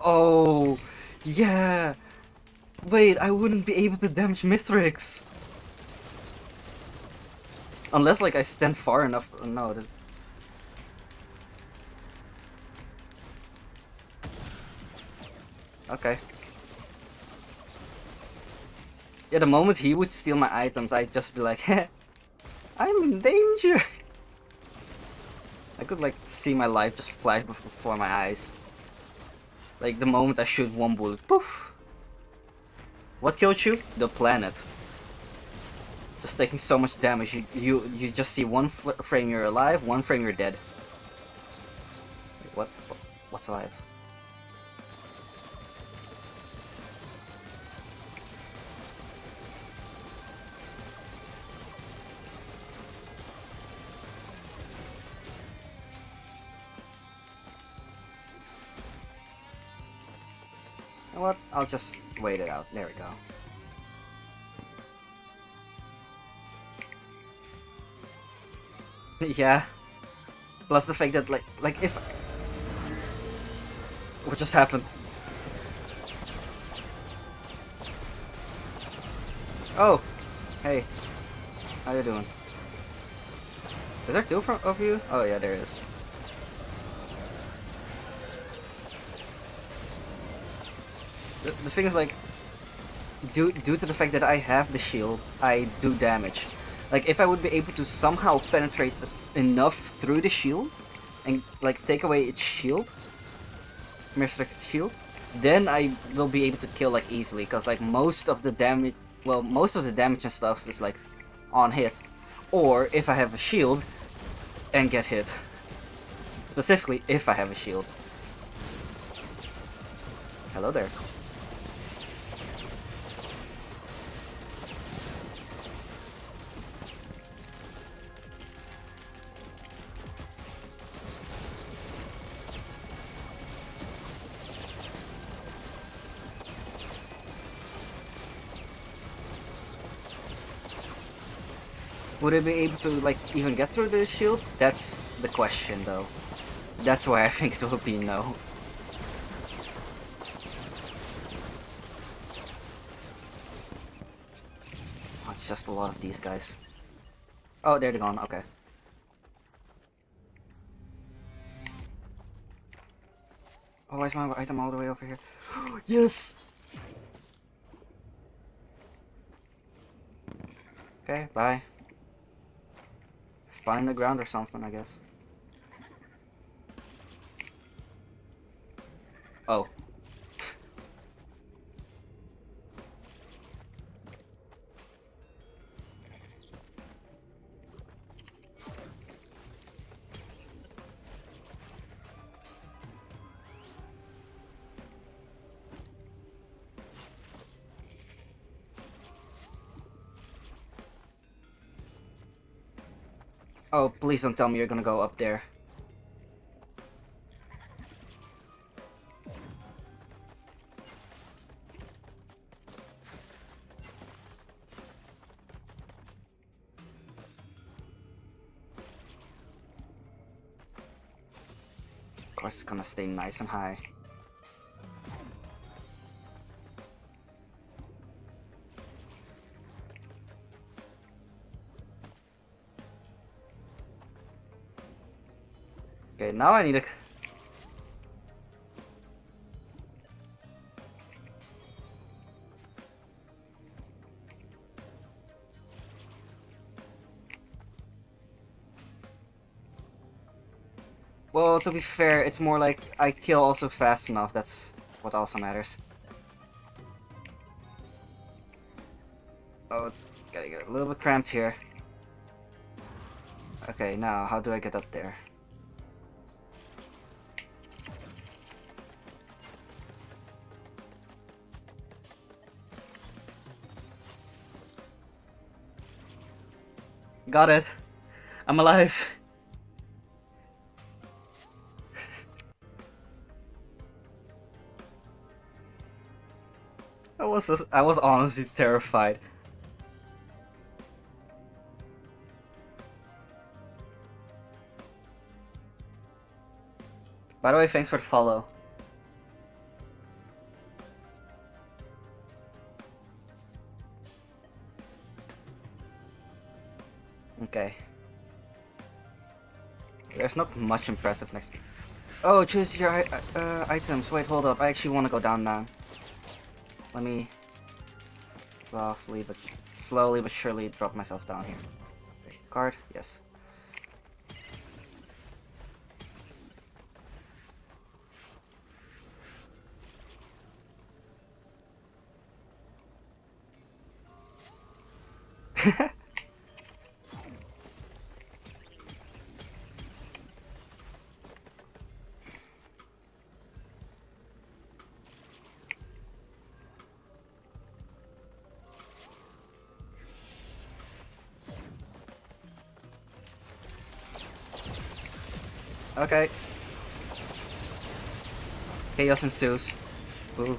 Oh, yeah. Wait, I wouldn't be able to damage Mithrix. Unless, like, I stand far enough. Uh, no. That... Okay. Yeah, the moment he would steal my items, I'd just be like, I'm in danger! I could, like, see my life just flash before my eyes. Like, the moment I shoot one bullet, poof! What killed you? The planet just taking so much damage. You you you just see one frame you're alive, one frame you're dead. Wait, what, what what's alive? You know what? I'll just wait it out. There we go. yeah. Plus the fact that like like if what just happened? Oh, hey, how you doing? Is there two of you? Oh yeah, there is. The, the thing is like, due due to the fact that I have the shield, I do damage. Like, if I would be able to somehow penetrate enough through the shield, and, like, take away its shield, Mithrix's shield, then I will be able to kill, like, easily, because, like, most of the damage, well, most of the damage and stuff is, like, on hit. Or, if I have a shield, and get hit. Specifically, if I have a shield. Hello there. Would it be able to like even get through the shield? That's the question though. That's why I think it will be no. Oh, it's just a lot of these guys. Oh, they're gone, okay. Oh, why is my item all the way over here? yes! Okay, bye. Find the ground or something, I guess. Oh. Oh, please don't tell me you're gonna go up there. Of course, it's gonna stay nice and high. Now I need a... Well, to be fair, it's more like I kill also fast enough, that's what also matters. Oh, it's gotta get a little bit cramped here. Okay, now, how do I get up there? Got it. I'm alive. I was I was honestly terrified. By the way, thanks for the follow. There's not much impressive next. Oh, choose your uh, items. Wait, hold up. I actually want to go down now. Let me softly but slowly but surely drop myself down here. Card, yes. Okay. Chaos ensues. Ooh.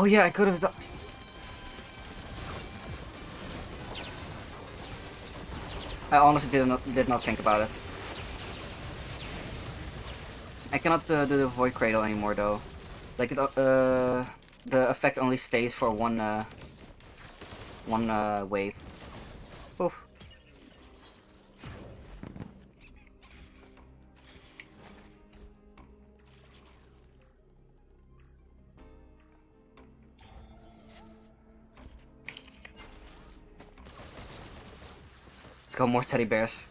Oh yeah, I could have done... I honestly did not did not think about it. I cannot uh, do the void cradle anymore though. Like uh, the effect only stays for one uh, one uh, wave. Go, more teddy bears.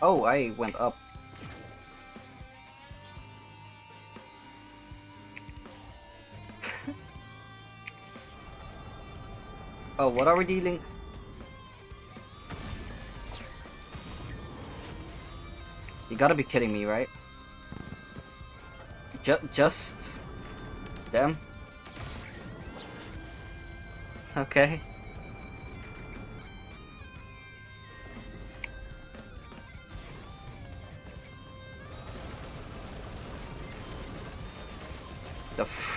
Oh, I went up. oh, what are we dealing? You gotta be kidding me, right? Just, just... Them? Okay.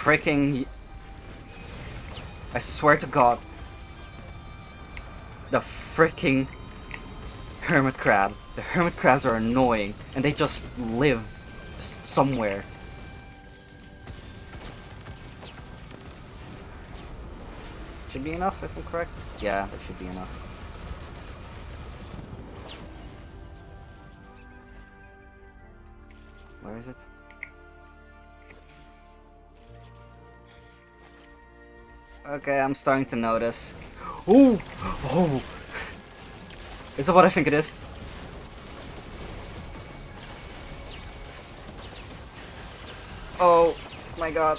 Freaking... I swear to god. The freaking hermit crab. The hermit crabs are annoying, and they just live somewhere. Should be enough, if I'm correct? Yeah, that should be enough. Okay, I'm starting to notice. Ooh! Oh! Is that what I think it is? Oh my god.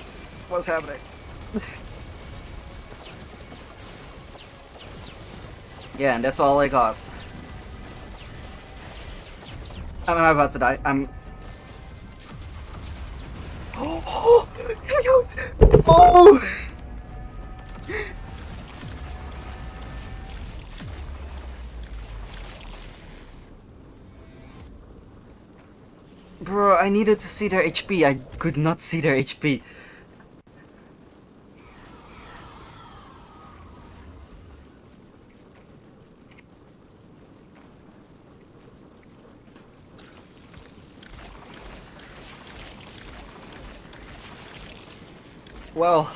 What's happening? yeah, and that's all I got. I'm about to die. I'm... needed to see their HP. I could not see their HP. Well,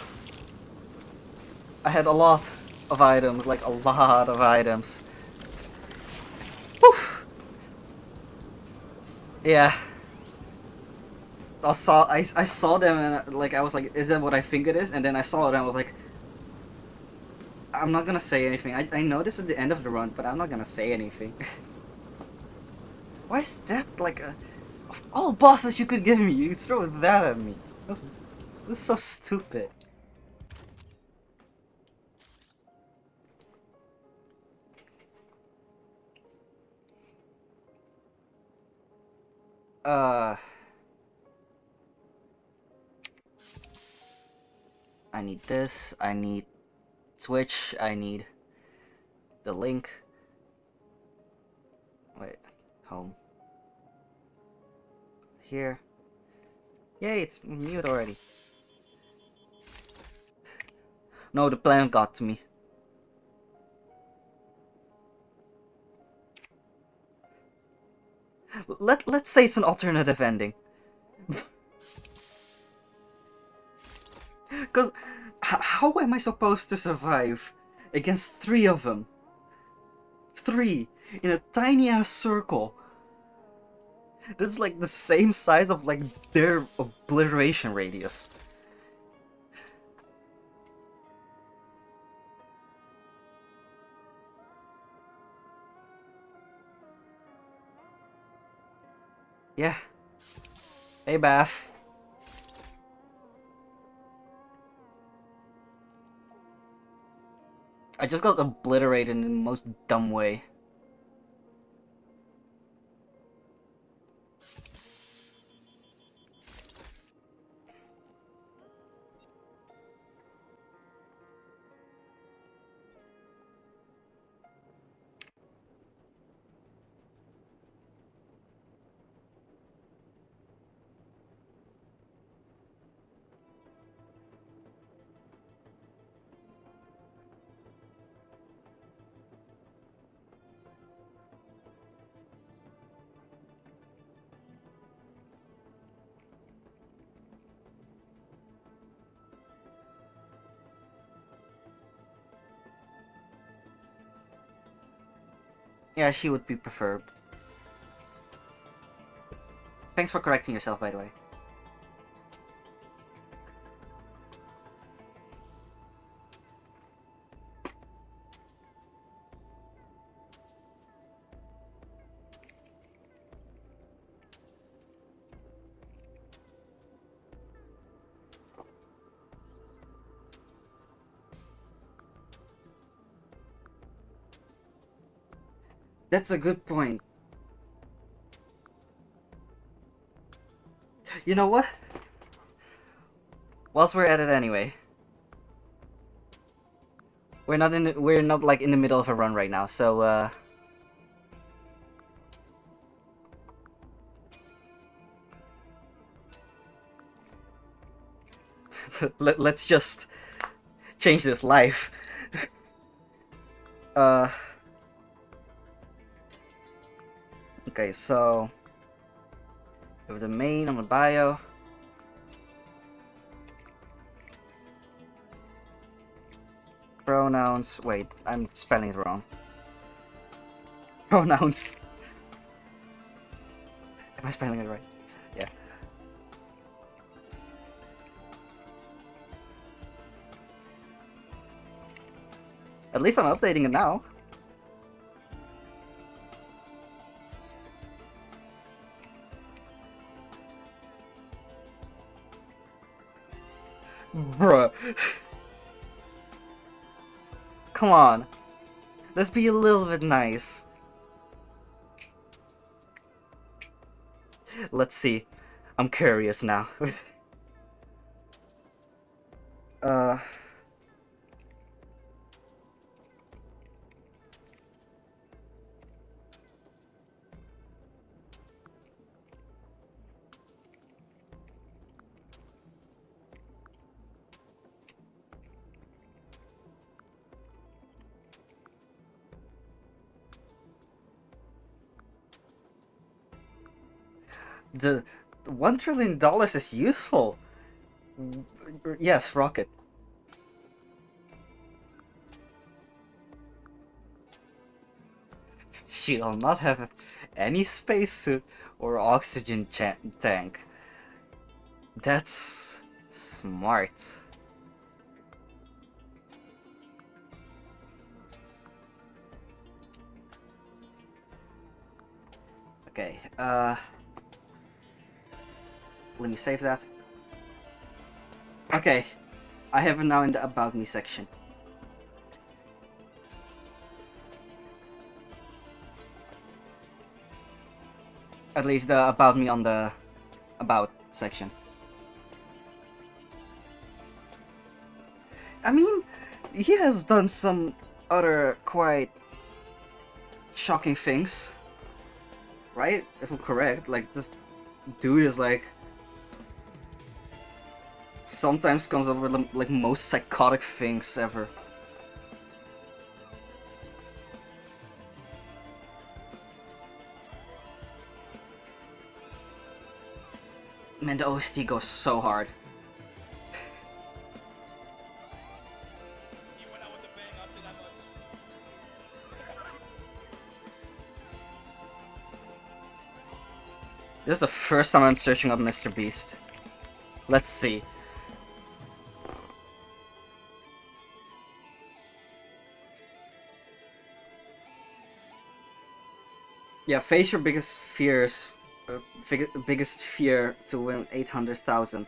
I had a lot of items, like a lot of items. Whew. Yeah. I saw I, I saw them and like I was like, is that what I think it is? And then I saw it and I was like, I'm not gonna say anything. I I know this is the end of the run, but I'm not gonna say anything. Why is that like a of all bosses you could give me? You throw that at me. That's that's so stupid. Need this, I need Switch, I need the link. Wait, home. Here. Yay, it's mute already. No, the plan got to me. Let, let's say it's an alternative ending. Because how am I supposed to survive against three of them? Three in a tiny ass circle. That's like the same size of like their obliteration radius. Yeah. Hey, Bath. I just got obliterated in the most dumb way. Yeah, she would be preferred. Thanks for correcting yourself, by the way. That's a good point. You know what? Whilst we're at it anyway. We're not in the, we're not like in the middle of a run right now, so uh Let, let's just change this life. uh Okay, so we have the main on the bio. Pronouns. Wait, I'm spelling it wrong. Pronouns. Am I spelling it right? Yeah. At least I'm updating it now. Come on. Let's be a little bit nice. Let's see. I'm curious now. uh... the one trillion dollars is useful. Yes, rocket. She'll not have any spacesuit or oxygen tank. That's smart. Okay, uh... Let me save that. Okay, I have it now in the About Me section. At least the About Me on the About section. I mean, he has done some other quite shocking things, right? If I'm correct, like this dude is like sometimes comes up with the like most psychotic things ever. Man, the OST goes so hard. This is the first time I'm searching up Mr. Beast. Let's see. Yeah, face your biggest fears. Uh, biggest fear to win 800,000.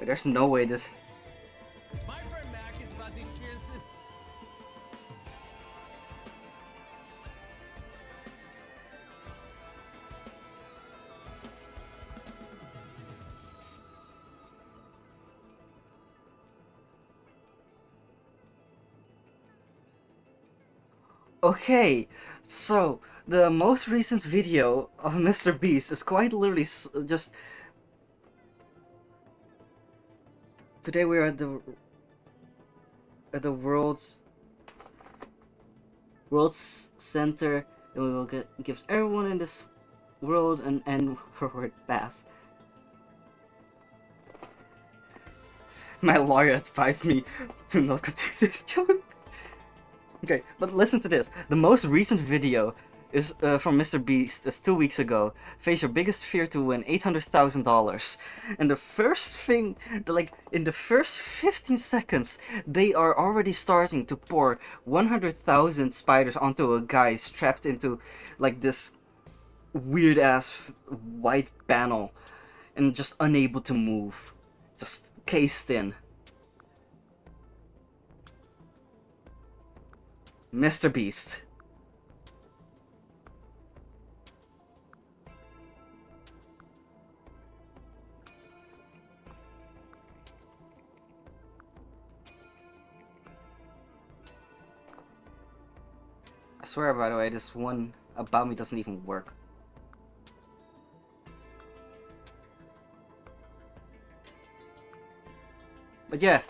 There's no way this... Okay, so the most recent video of Mr. Beast is quite literally just... Today we are at the... at the world's... World's center and we will get give everyone in this world an N word pass. my lawyer advised me to not continue this joke. Okay, but listen to this. The most recent video is uh, from Mr. Beast. It's two weeks ago. Face your biggest fear to win eight hundred thousand dollars. And the first thing, the, like in the first fifteen seconds, they are already starting to pour one hundred thousand spiders onto a guy strapped into like this weird ass white panel, and just unable to move, just cased in. Mr. Beast. I swear, by the way, this one about me doesn't even work. But yeah.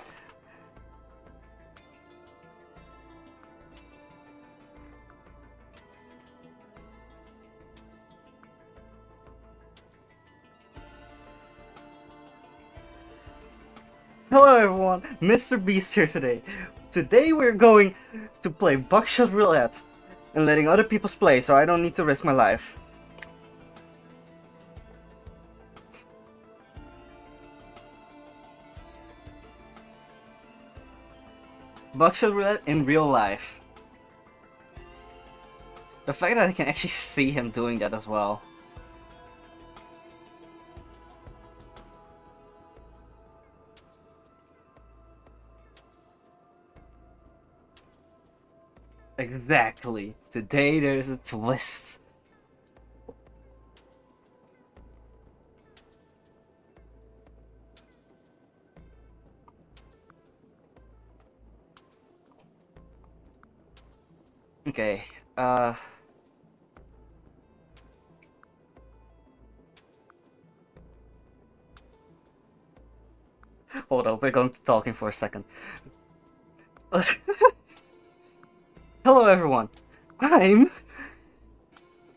Hello everyone, Mr. Beast here today. Today we're going to play Buckshot Roulette and letting other people's play so I don't need to risk my life. Buckshot Roulette in real life. The fact that I can actually see him doing that as well. Exactly. Today there's a twist. Okay, uh... Hold on, we're going to talking for a second. Hello everyone, I'm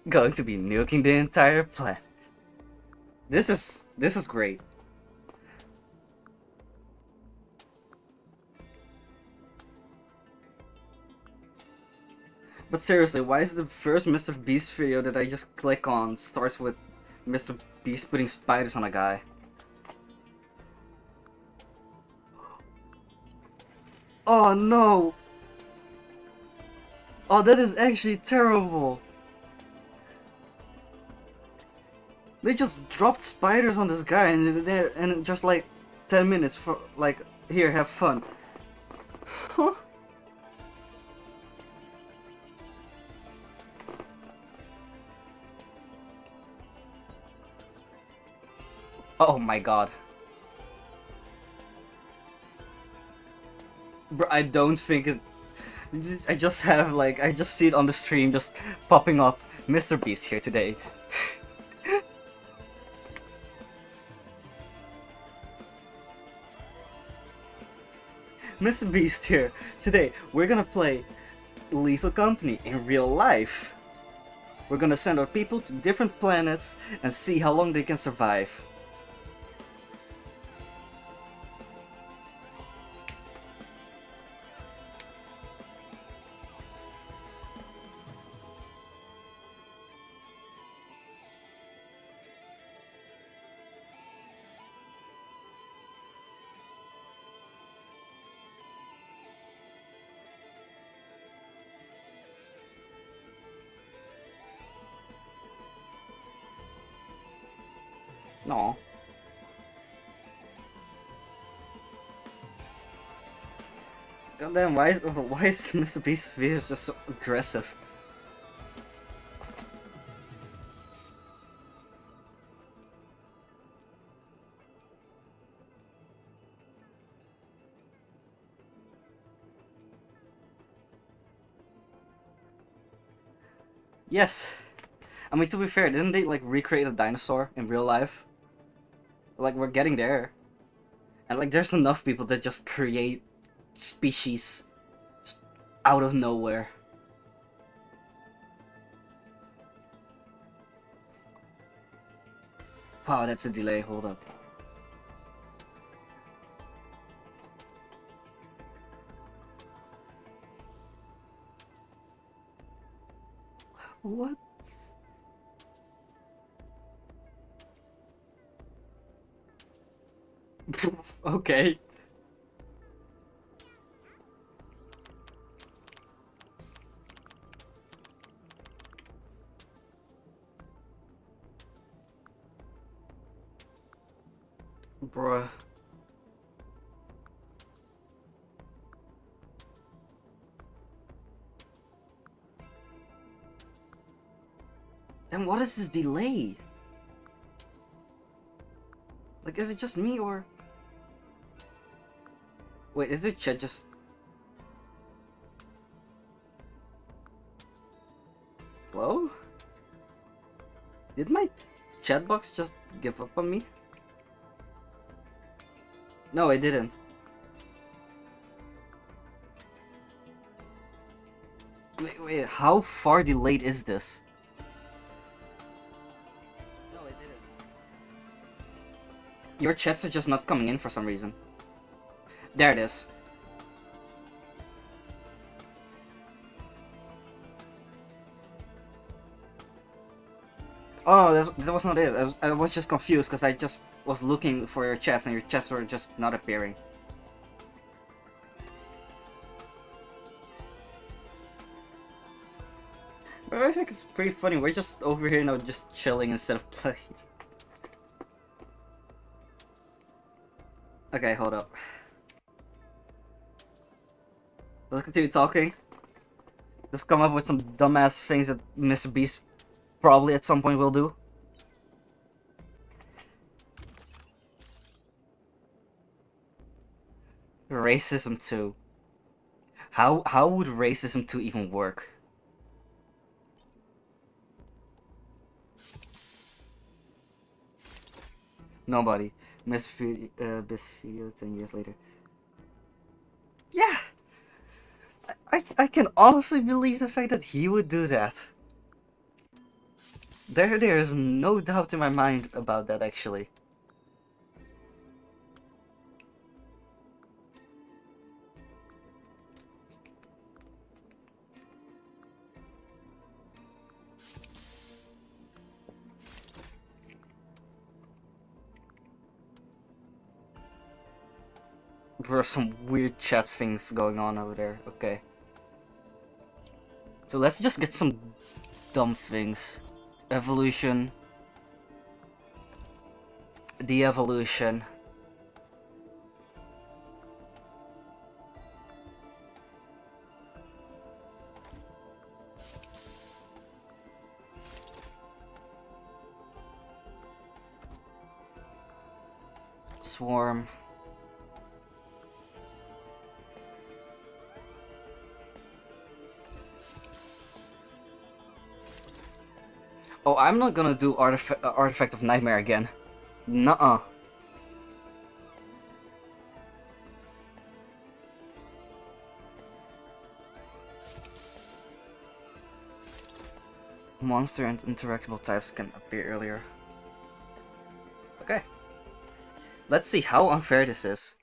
going to be nuking the entire planet. This is, this is great. But seriously, why is the first Mr. Beast video that I just click on starts with Mr. Beast putting spiders on a guy? Oh no! Oh, that is actually terrible! They just dropped spiders on this guy and they're and just like 10 minutes for like here have fun. Huh? Oh my god. Bro, I don't think it... I just have, like, I just see it on the stream just popping up. Mr. Beast here today. Mr. Beast here. Today, we're gonna play Lethal Company in real life. We're gonna send our people to different planets and see how long they can survive. Goddamn, why is, why is Mr. Beast's videos just so aggressive? Yes. I mean, to be fair, didn't they, like, recreate a dinosaur in real life? Like, we're getting there. And, like, there's enough people that just create species out of nowhere. Wow, that's a delay, hold up. What? okay. Bruh. Then what is this delay? Like, is it just me or... Wait, is it chat just... Hello? Did my chat box just give up on me? No, it didn't. Wait, wait, how far delayed is this? No, didn't. Your chats are just not coming in for some reason. There it is. Oh, that, that was not it. I was, I was just confused because I just was looking for your chest and your chests were just not appearing. But I think it's pretty funny. We're just over here now, just chilling instead of playing. Okay, hold up. Let's continue talking. Let's come up with some dumbass things that Mr. Beast probably at some point will do. Racism 2. How how would racism 2 even work? Nobody. Miss uh, this video 10 years later. Yeah! I, I can honestly believe the fact that he would do that. There, there is no doubt in my mind about that actually. There are some weird chat things going on over there. Okay. So let's just get some dumb things. Evolution. the evolution. Swarm. Oh, I'm not gonna do artifact, uh, artifact of nightmare again. Nuh-uh. Monster and interactable types can appear earlier. Okay. Let's see how unfair this is.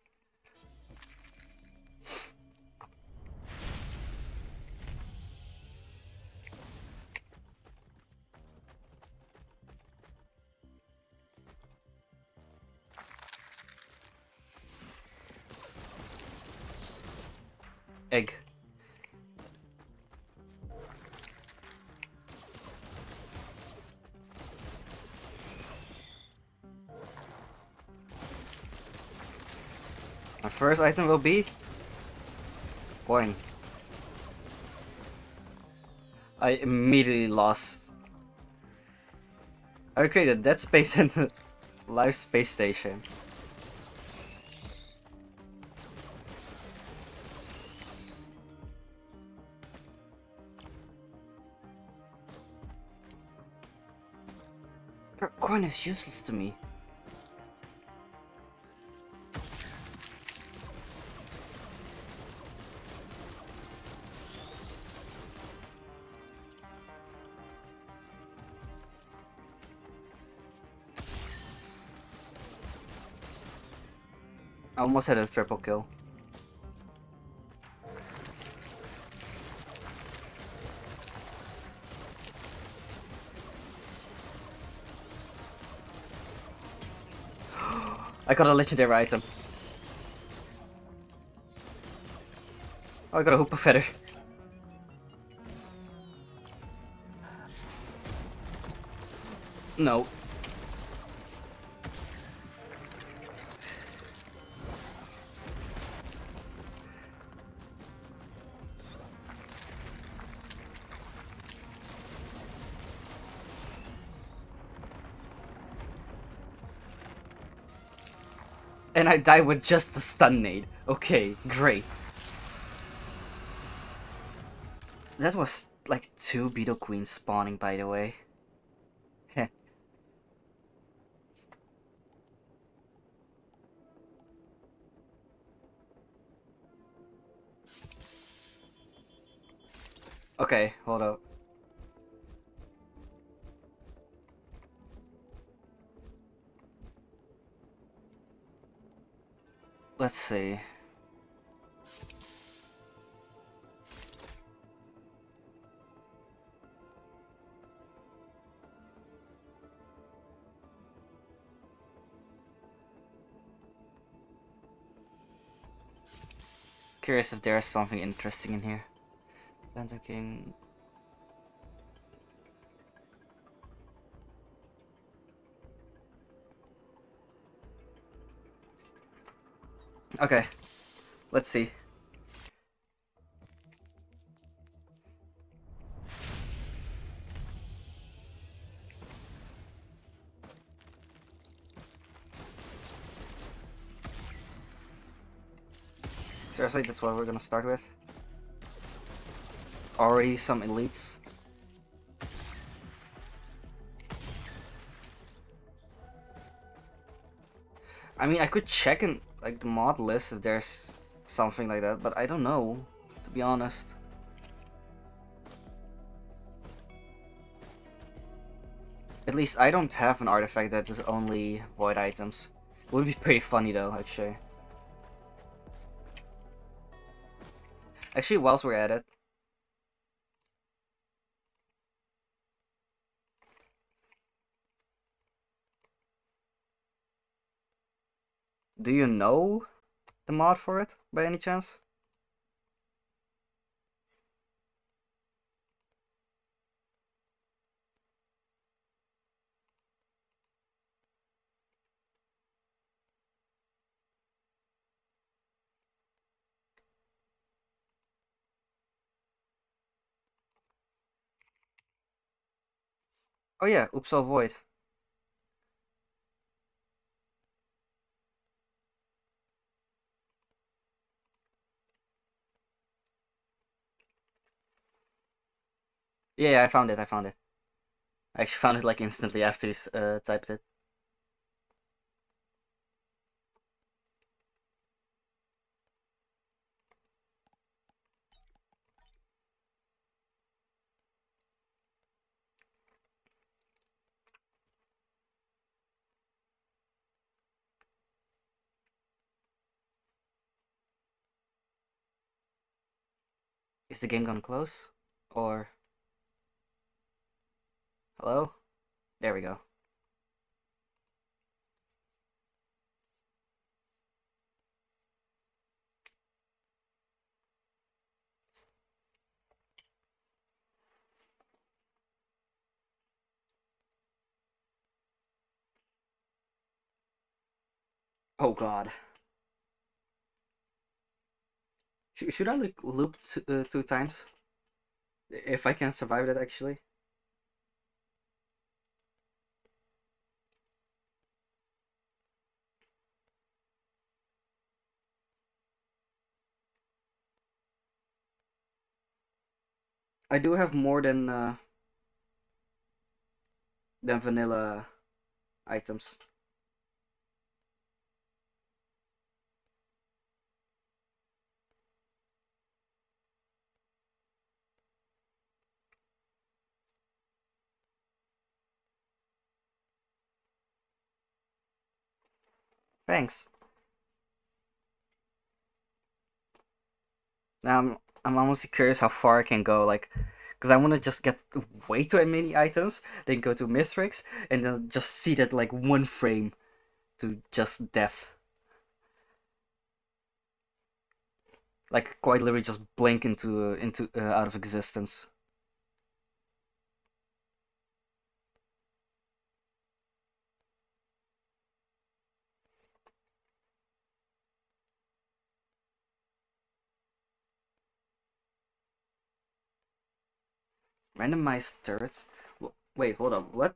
First item will be coin. I immediately lost. I created Dead Space and Live Space Station. Coin is useless to me. I almost had a triple kill. I got a legendary item. Oh, I got a Hopoo Feather. No. And I die with just a stun nade. Okay, great. That was like two Beetle Queens spawning, by the way. Curious if there's something interesting in here. Phantom King. Okay. Let's see. That's what we're gonna start with? Already some elites. I mean, I could check in like the mod list if there's something like that, but I don't know, to be honest. At least I don't have an artifact that is only void items. It would be pretty funny though, actually. Actually, whilst we're at it, Do you know the mod for it by any chance? Oh yeah, Oops All Void. Yeah, I found it, I found it. I actually found it like instantly after you uh, typed it. Is the game gonna close? Or... Hello? There we go. Oh god. Sh should I loop, loop uh, two times? If I can survive that actually? I do have more than uh, than vanilla items. Thanks. Um, I'm I'm almost curious how far I can go, like, because I want to just get way too many items, then go to Mithrix, and then just see that like one frame to just death. Like quite literally just blink into into uh, out of existence. Randomized turrets? Wait, hold up, what?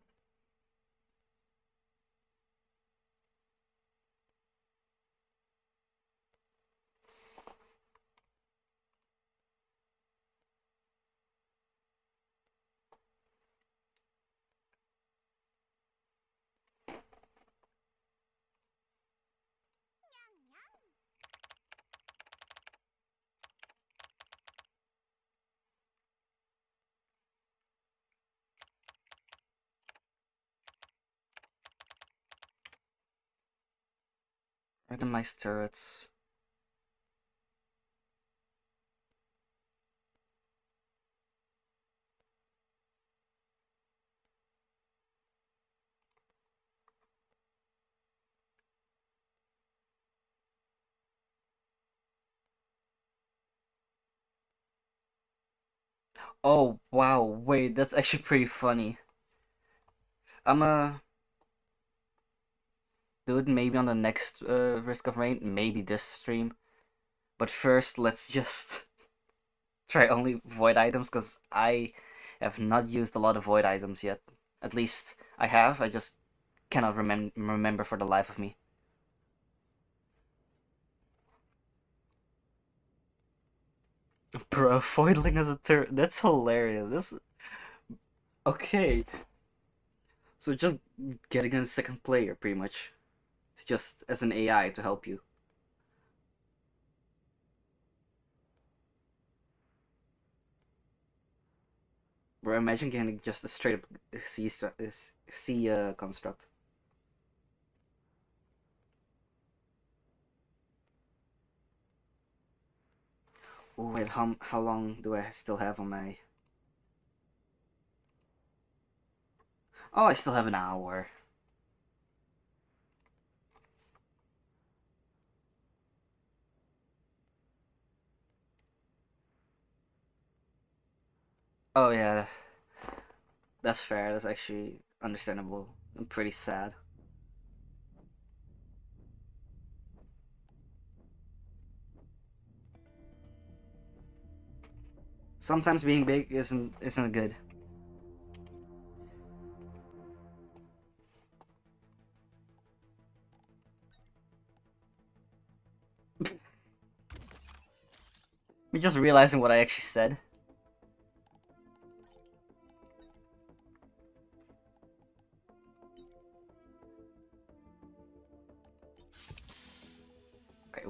Randomized turrets. Oh, wow, wait, that's actually pretty funny. I'm a dude, maybe on the next uh, Risk of Rain, maybe this stream. But first, let's just try only void items, because I have not used a lot of void items yet. At least I have, I just cannot remem remember for the life of me. Bro, foiling as a turret, that's hilarious. This... Okay. So just getting a second player, pretty much. It's just as an AI to help you. Bro, imagine getting just a straight up C, C uh, construct. Oh wait, how how long do I still have on my? Oh, I still have an hour. Oh yeah, that's fair. That's actually understandable. I'm pretty sad. Sometimes being big isn't isn't good. Me just realizing what I actually said.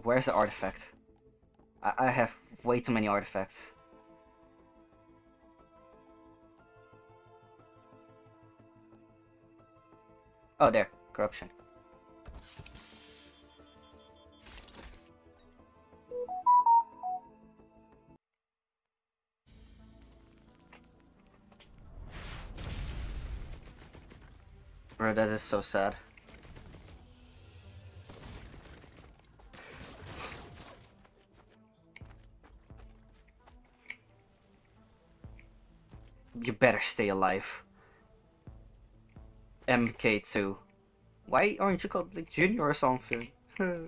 Where's the artifact? I, I have way too many artifacts. Oh, there. Corruption. Bro, that is so sad. You better stay alive. MK2. Why aren't you called like Junior or something? Hmm.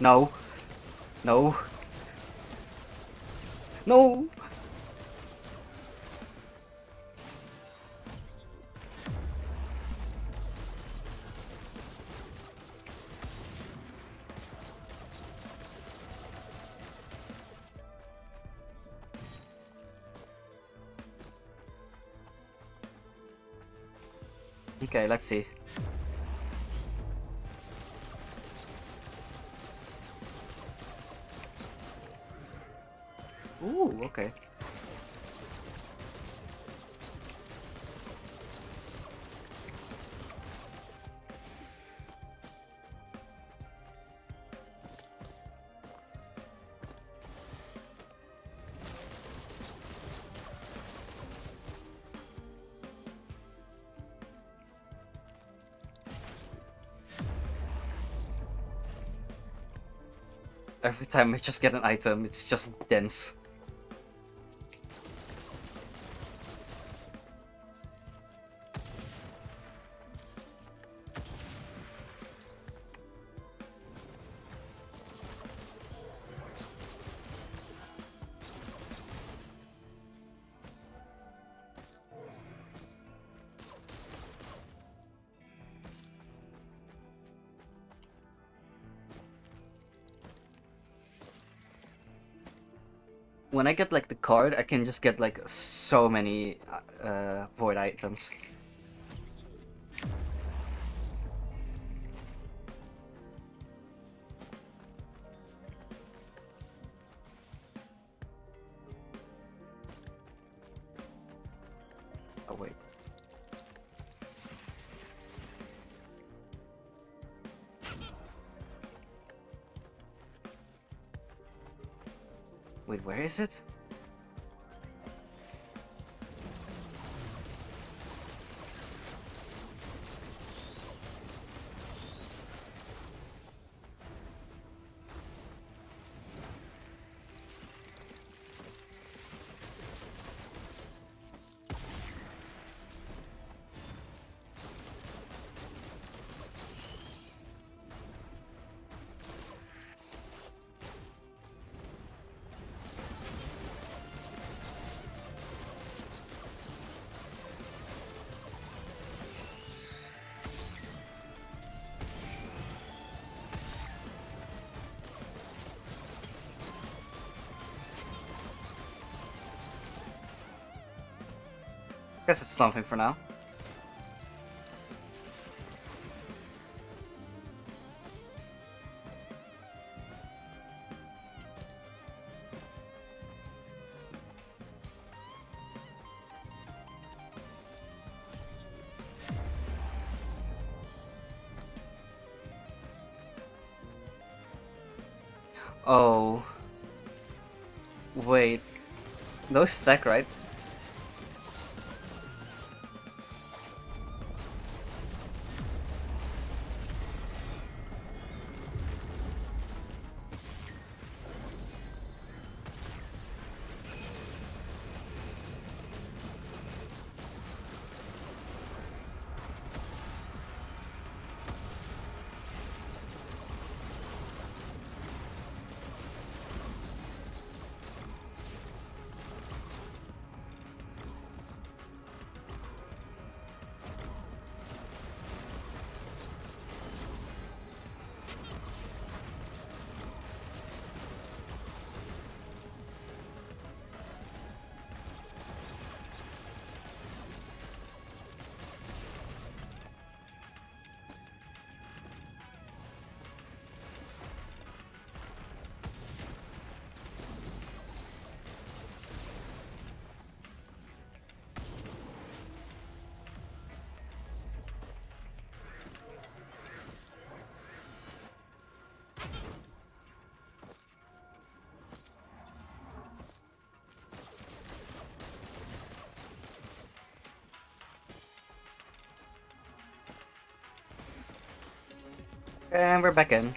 No. No. No! Okay, let's see. Ooh, okay. Every time I just get an item, it's just dense. Card, I can just get like so many uh, void items. Oh wait. Wait, where is it? Something for now. Oh. Wait. Those stack, right? And we're back in.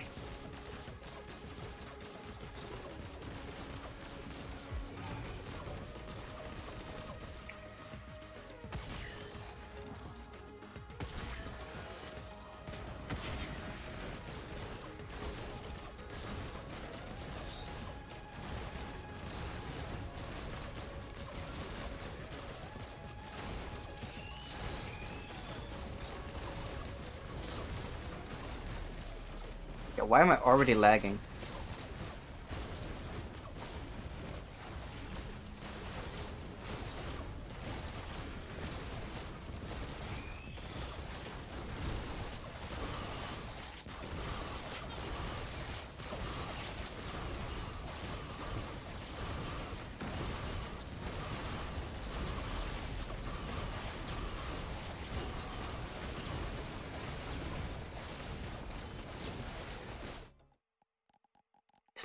Why am I already lagging?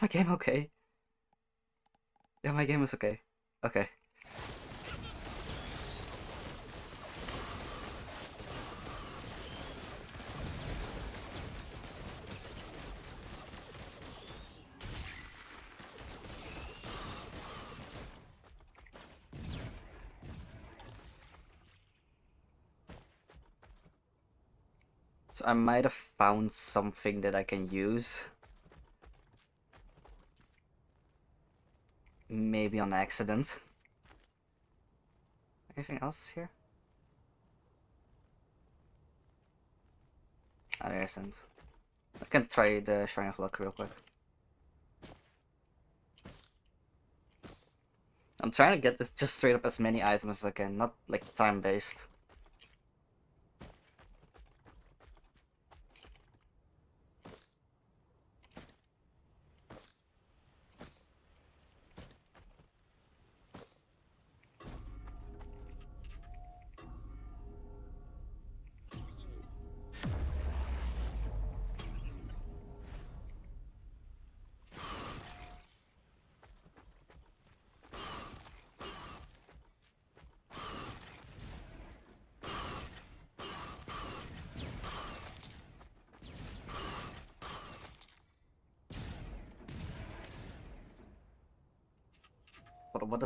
My game okay? Yeah, my game is okay. Okay. So I might have found something that I can use. Maybe on accident. Anything else here? Oh, there isn't. I can try the Shrine of Luck real quick. I'm trying to get this just straight up as many items as I can, not like time based.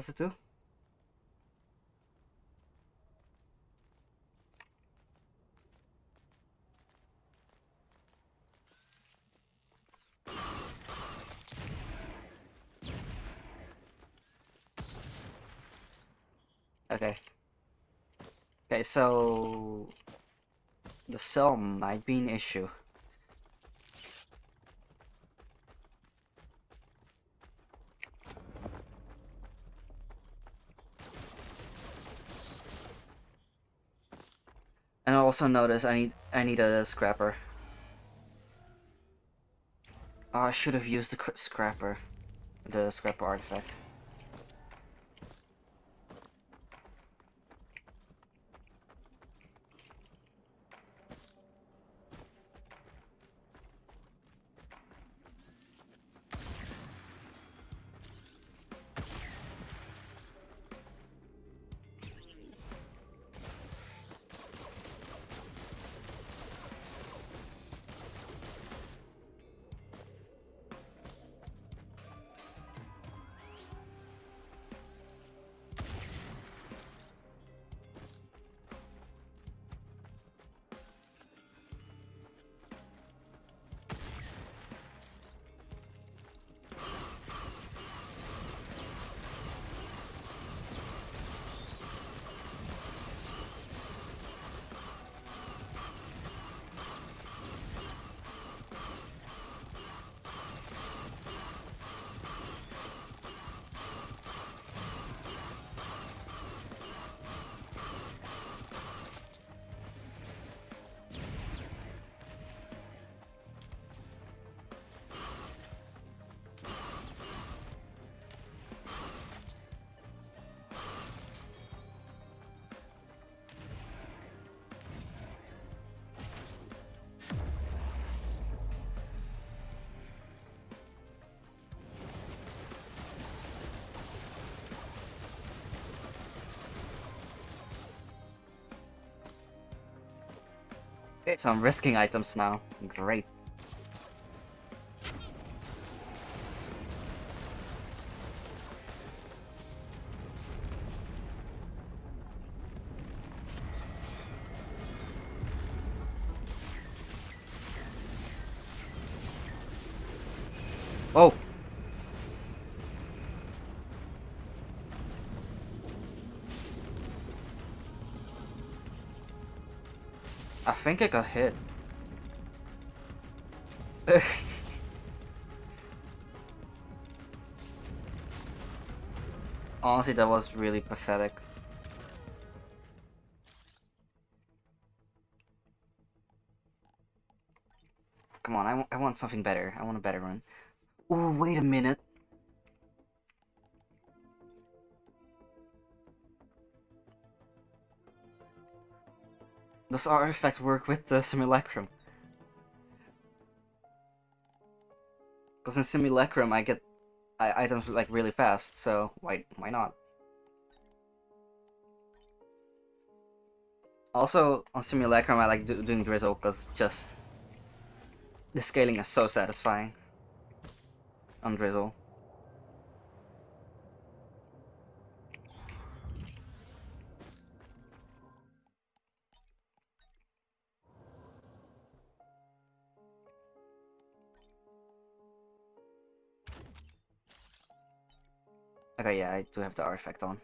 Does it do? Okay. Okay, so the cell might be an issue. Also notice I need I need a scrapper. Oh, I should have used the scrapper, the scrapper artifact. Okay, so I'm risking items now. Great. Oh! Think I got hit. Honestly, that was really pathetic. Come on, I, I want something better. I want a better run. Oh, wait a minute. Does artifact work with the simulacrum? Because in Simulacrum I get items like really fast, so why why not? Also, on Simulacrum I like do doing Drizzle because just the scaling is so satisfying on Drizzle. Okay, yeah, I do have the artifact on.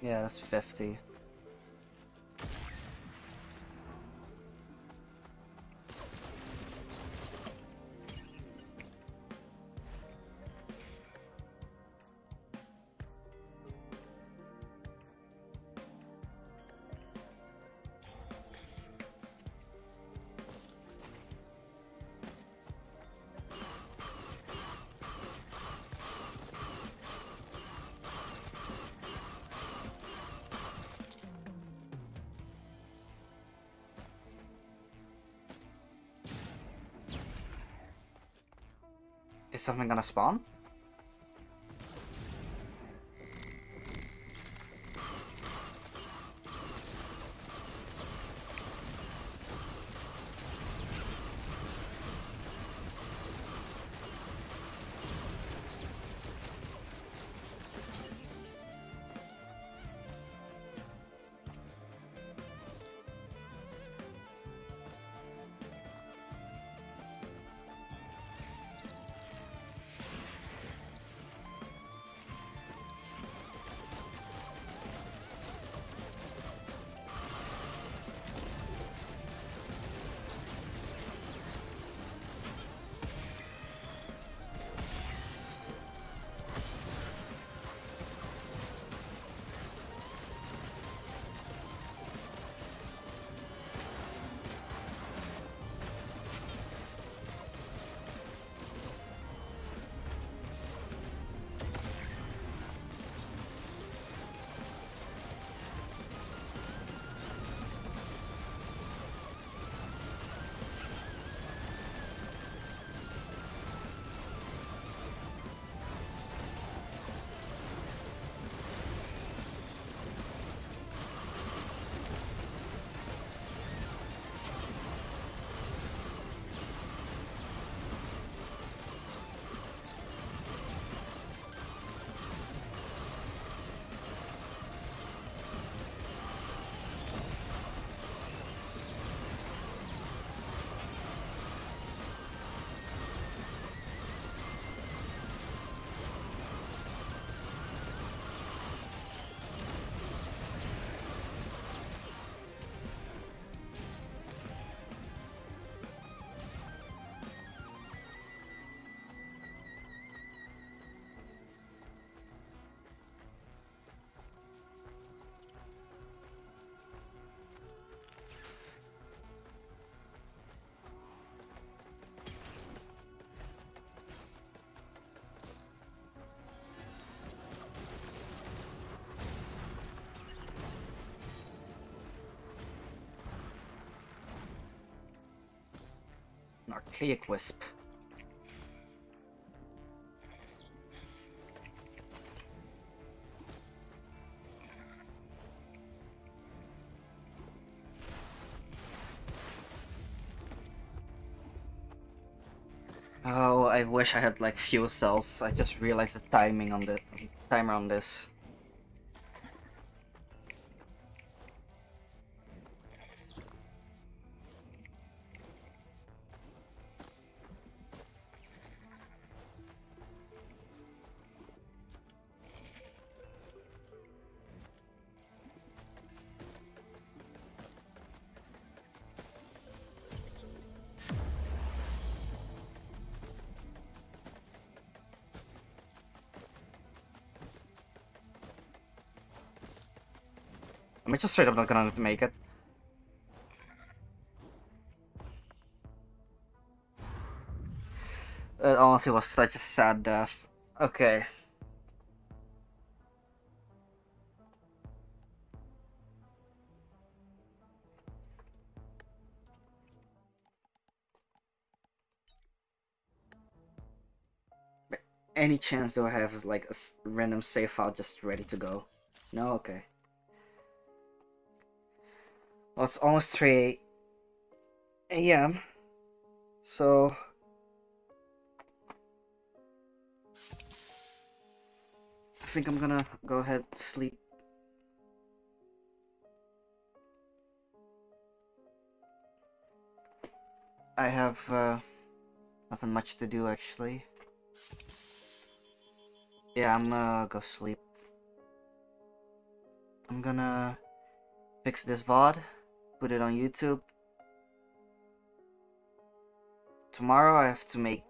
Yeah, that's 50. Something gonna spawn? Archaic wisp. Oh, I wish I had like fuel cells. I just realized the timing on the timer on this. I'm just straight up not gonna make it. It honestly was such a sad death. Okay. Any chance do I have is like a random save file just ready to go? No? Okay. Well, it's almost 3 a.m. So... I think I'm gonna go ahead sleep. I have uh, nothing much to do actually. Yeah, I'm gonna go sleep. I'm gonna fix this VOD put it on YouTube. Tomorrow I have to make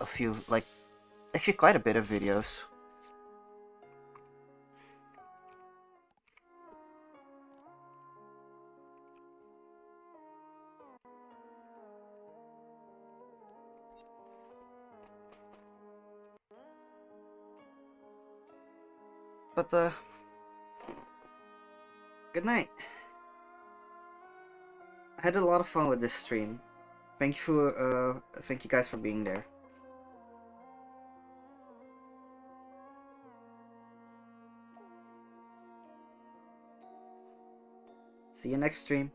a few, like, actually quite a bit of videos. But, uh, good night. I had a lot of fun with this stream. Thank you for uh thank you guys for being there. See you next stream.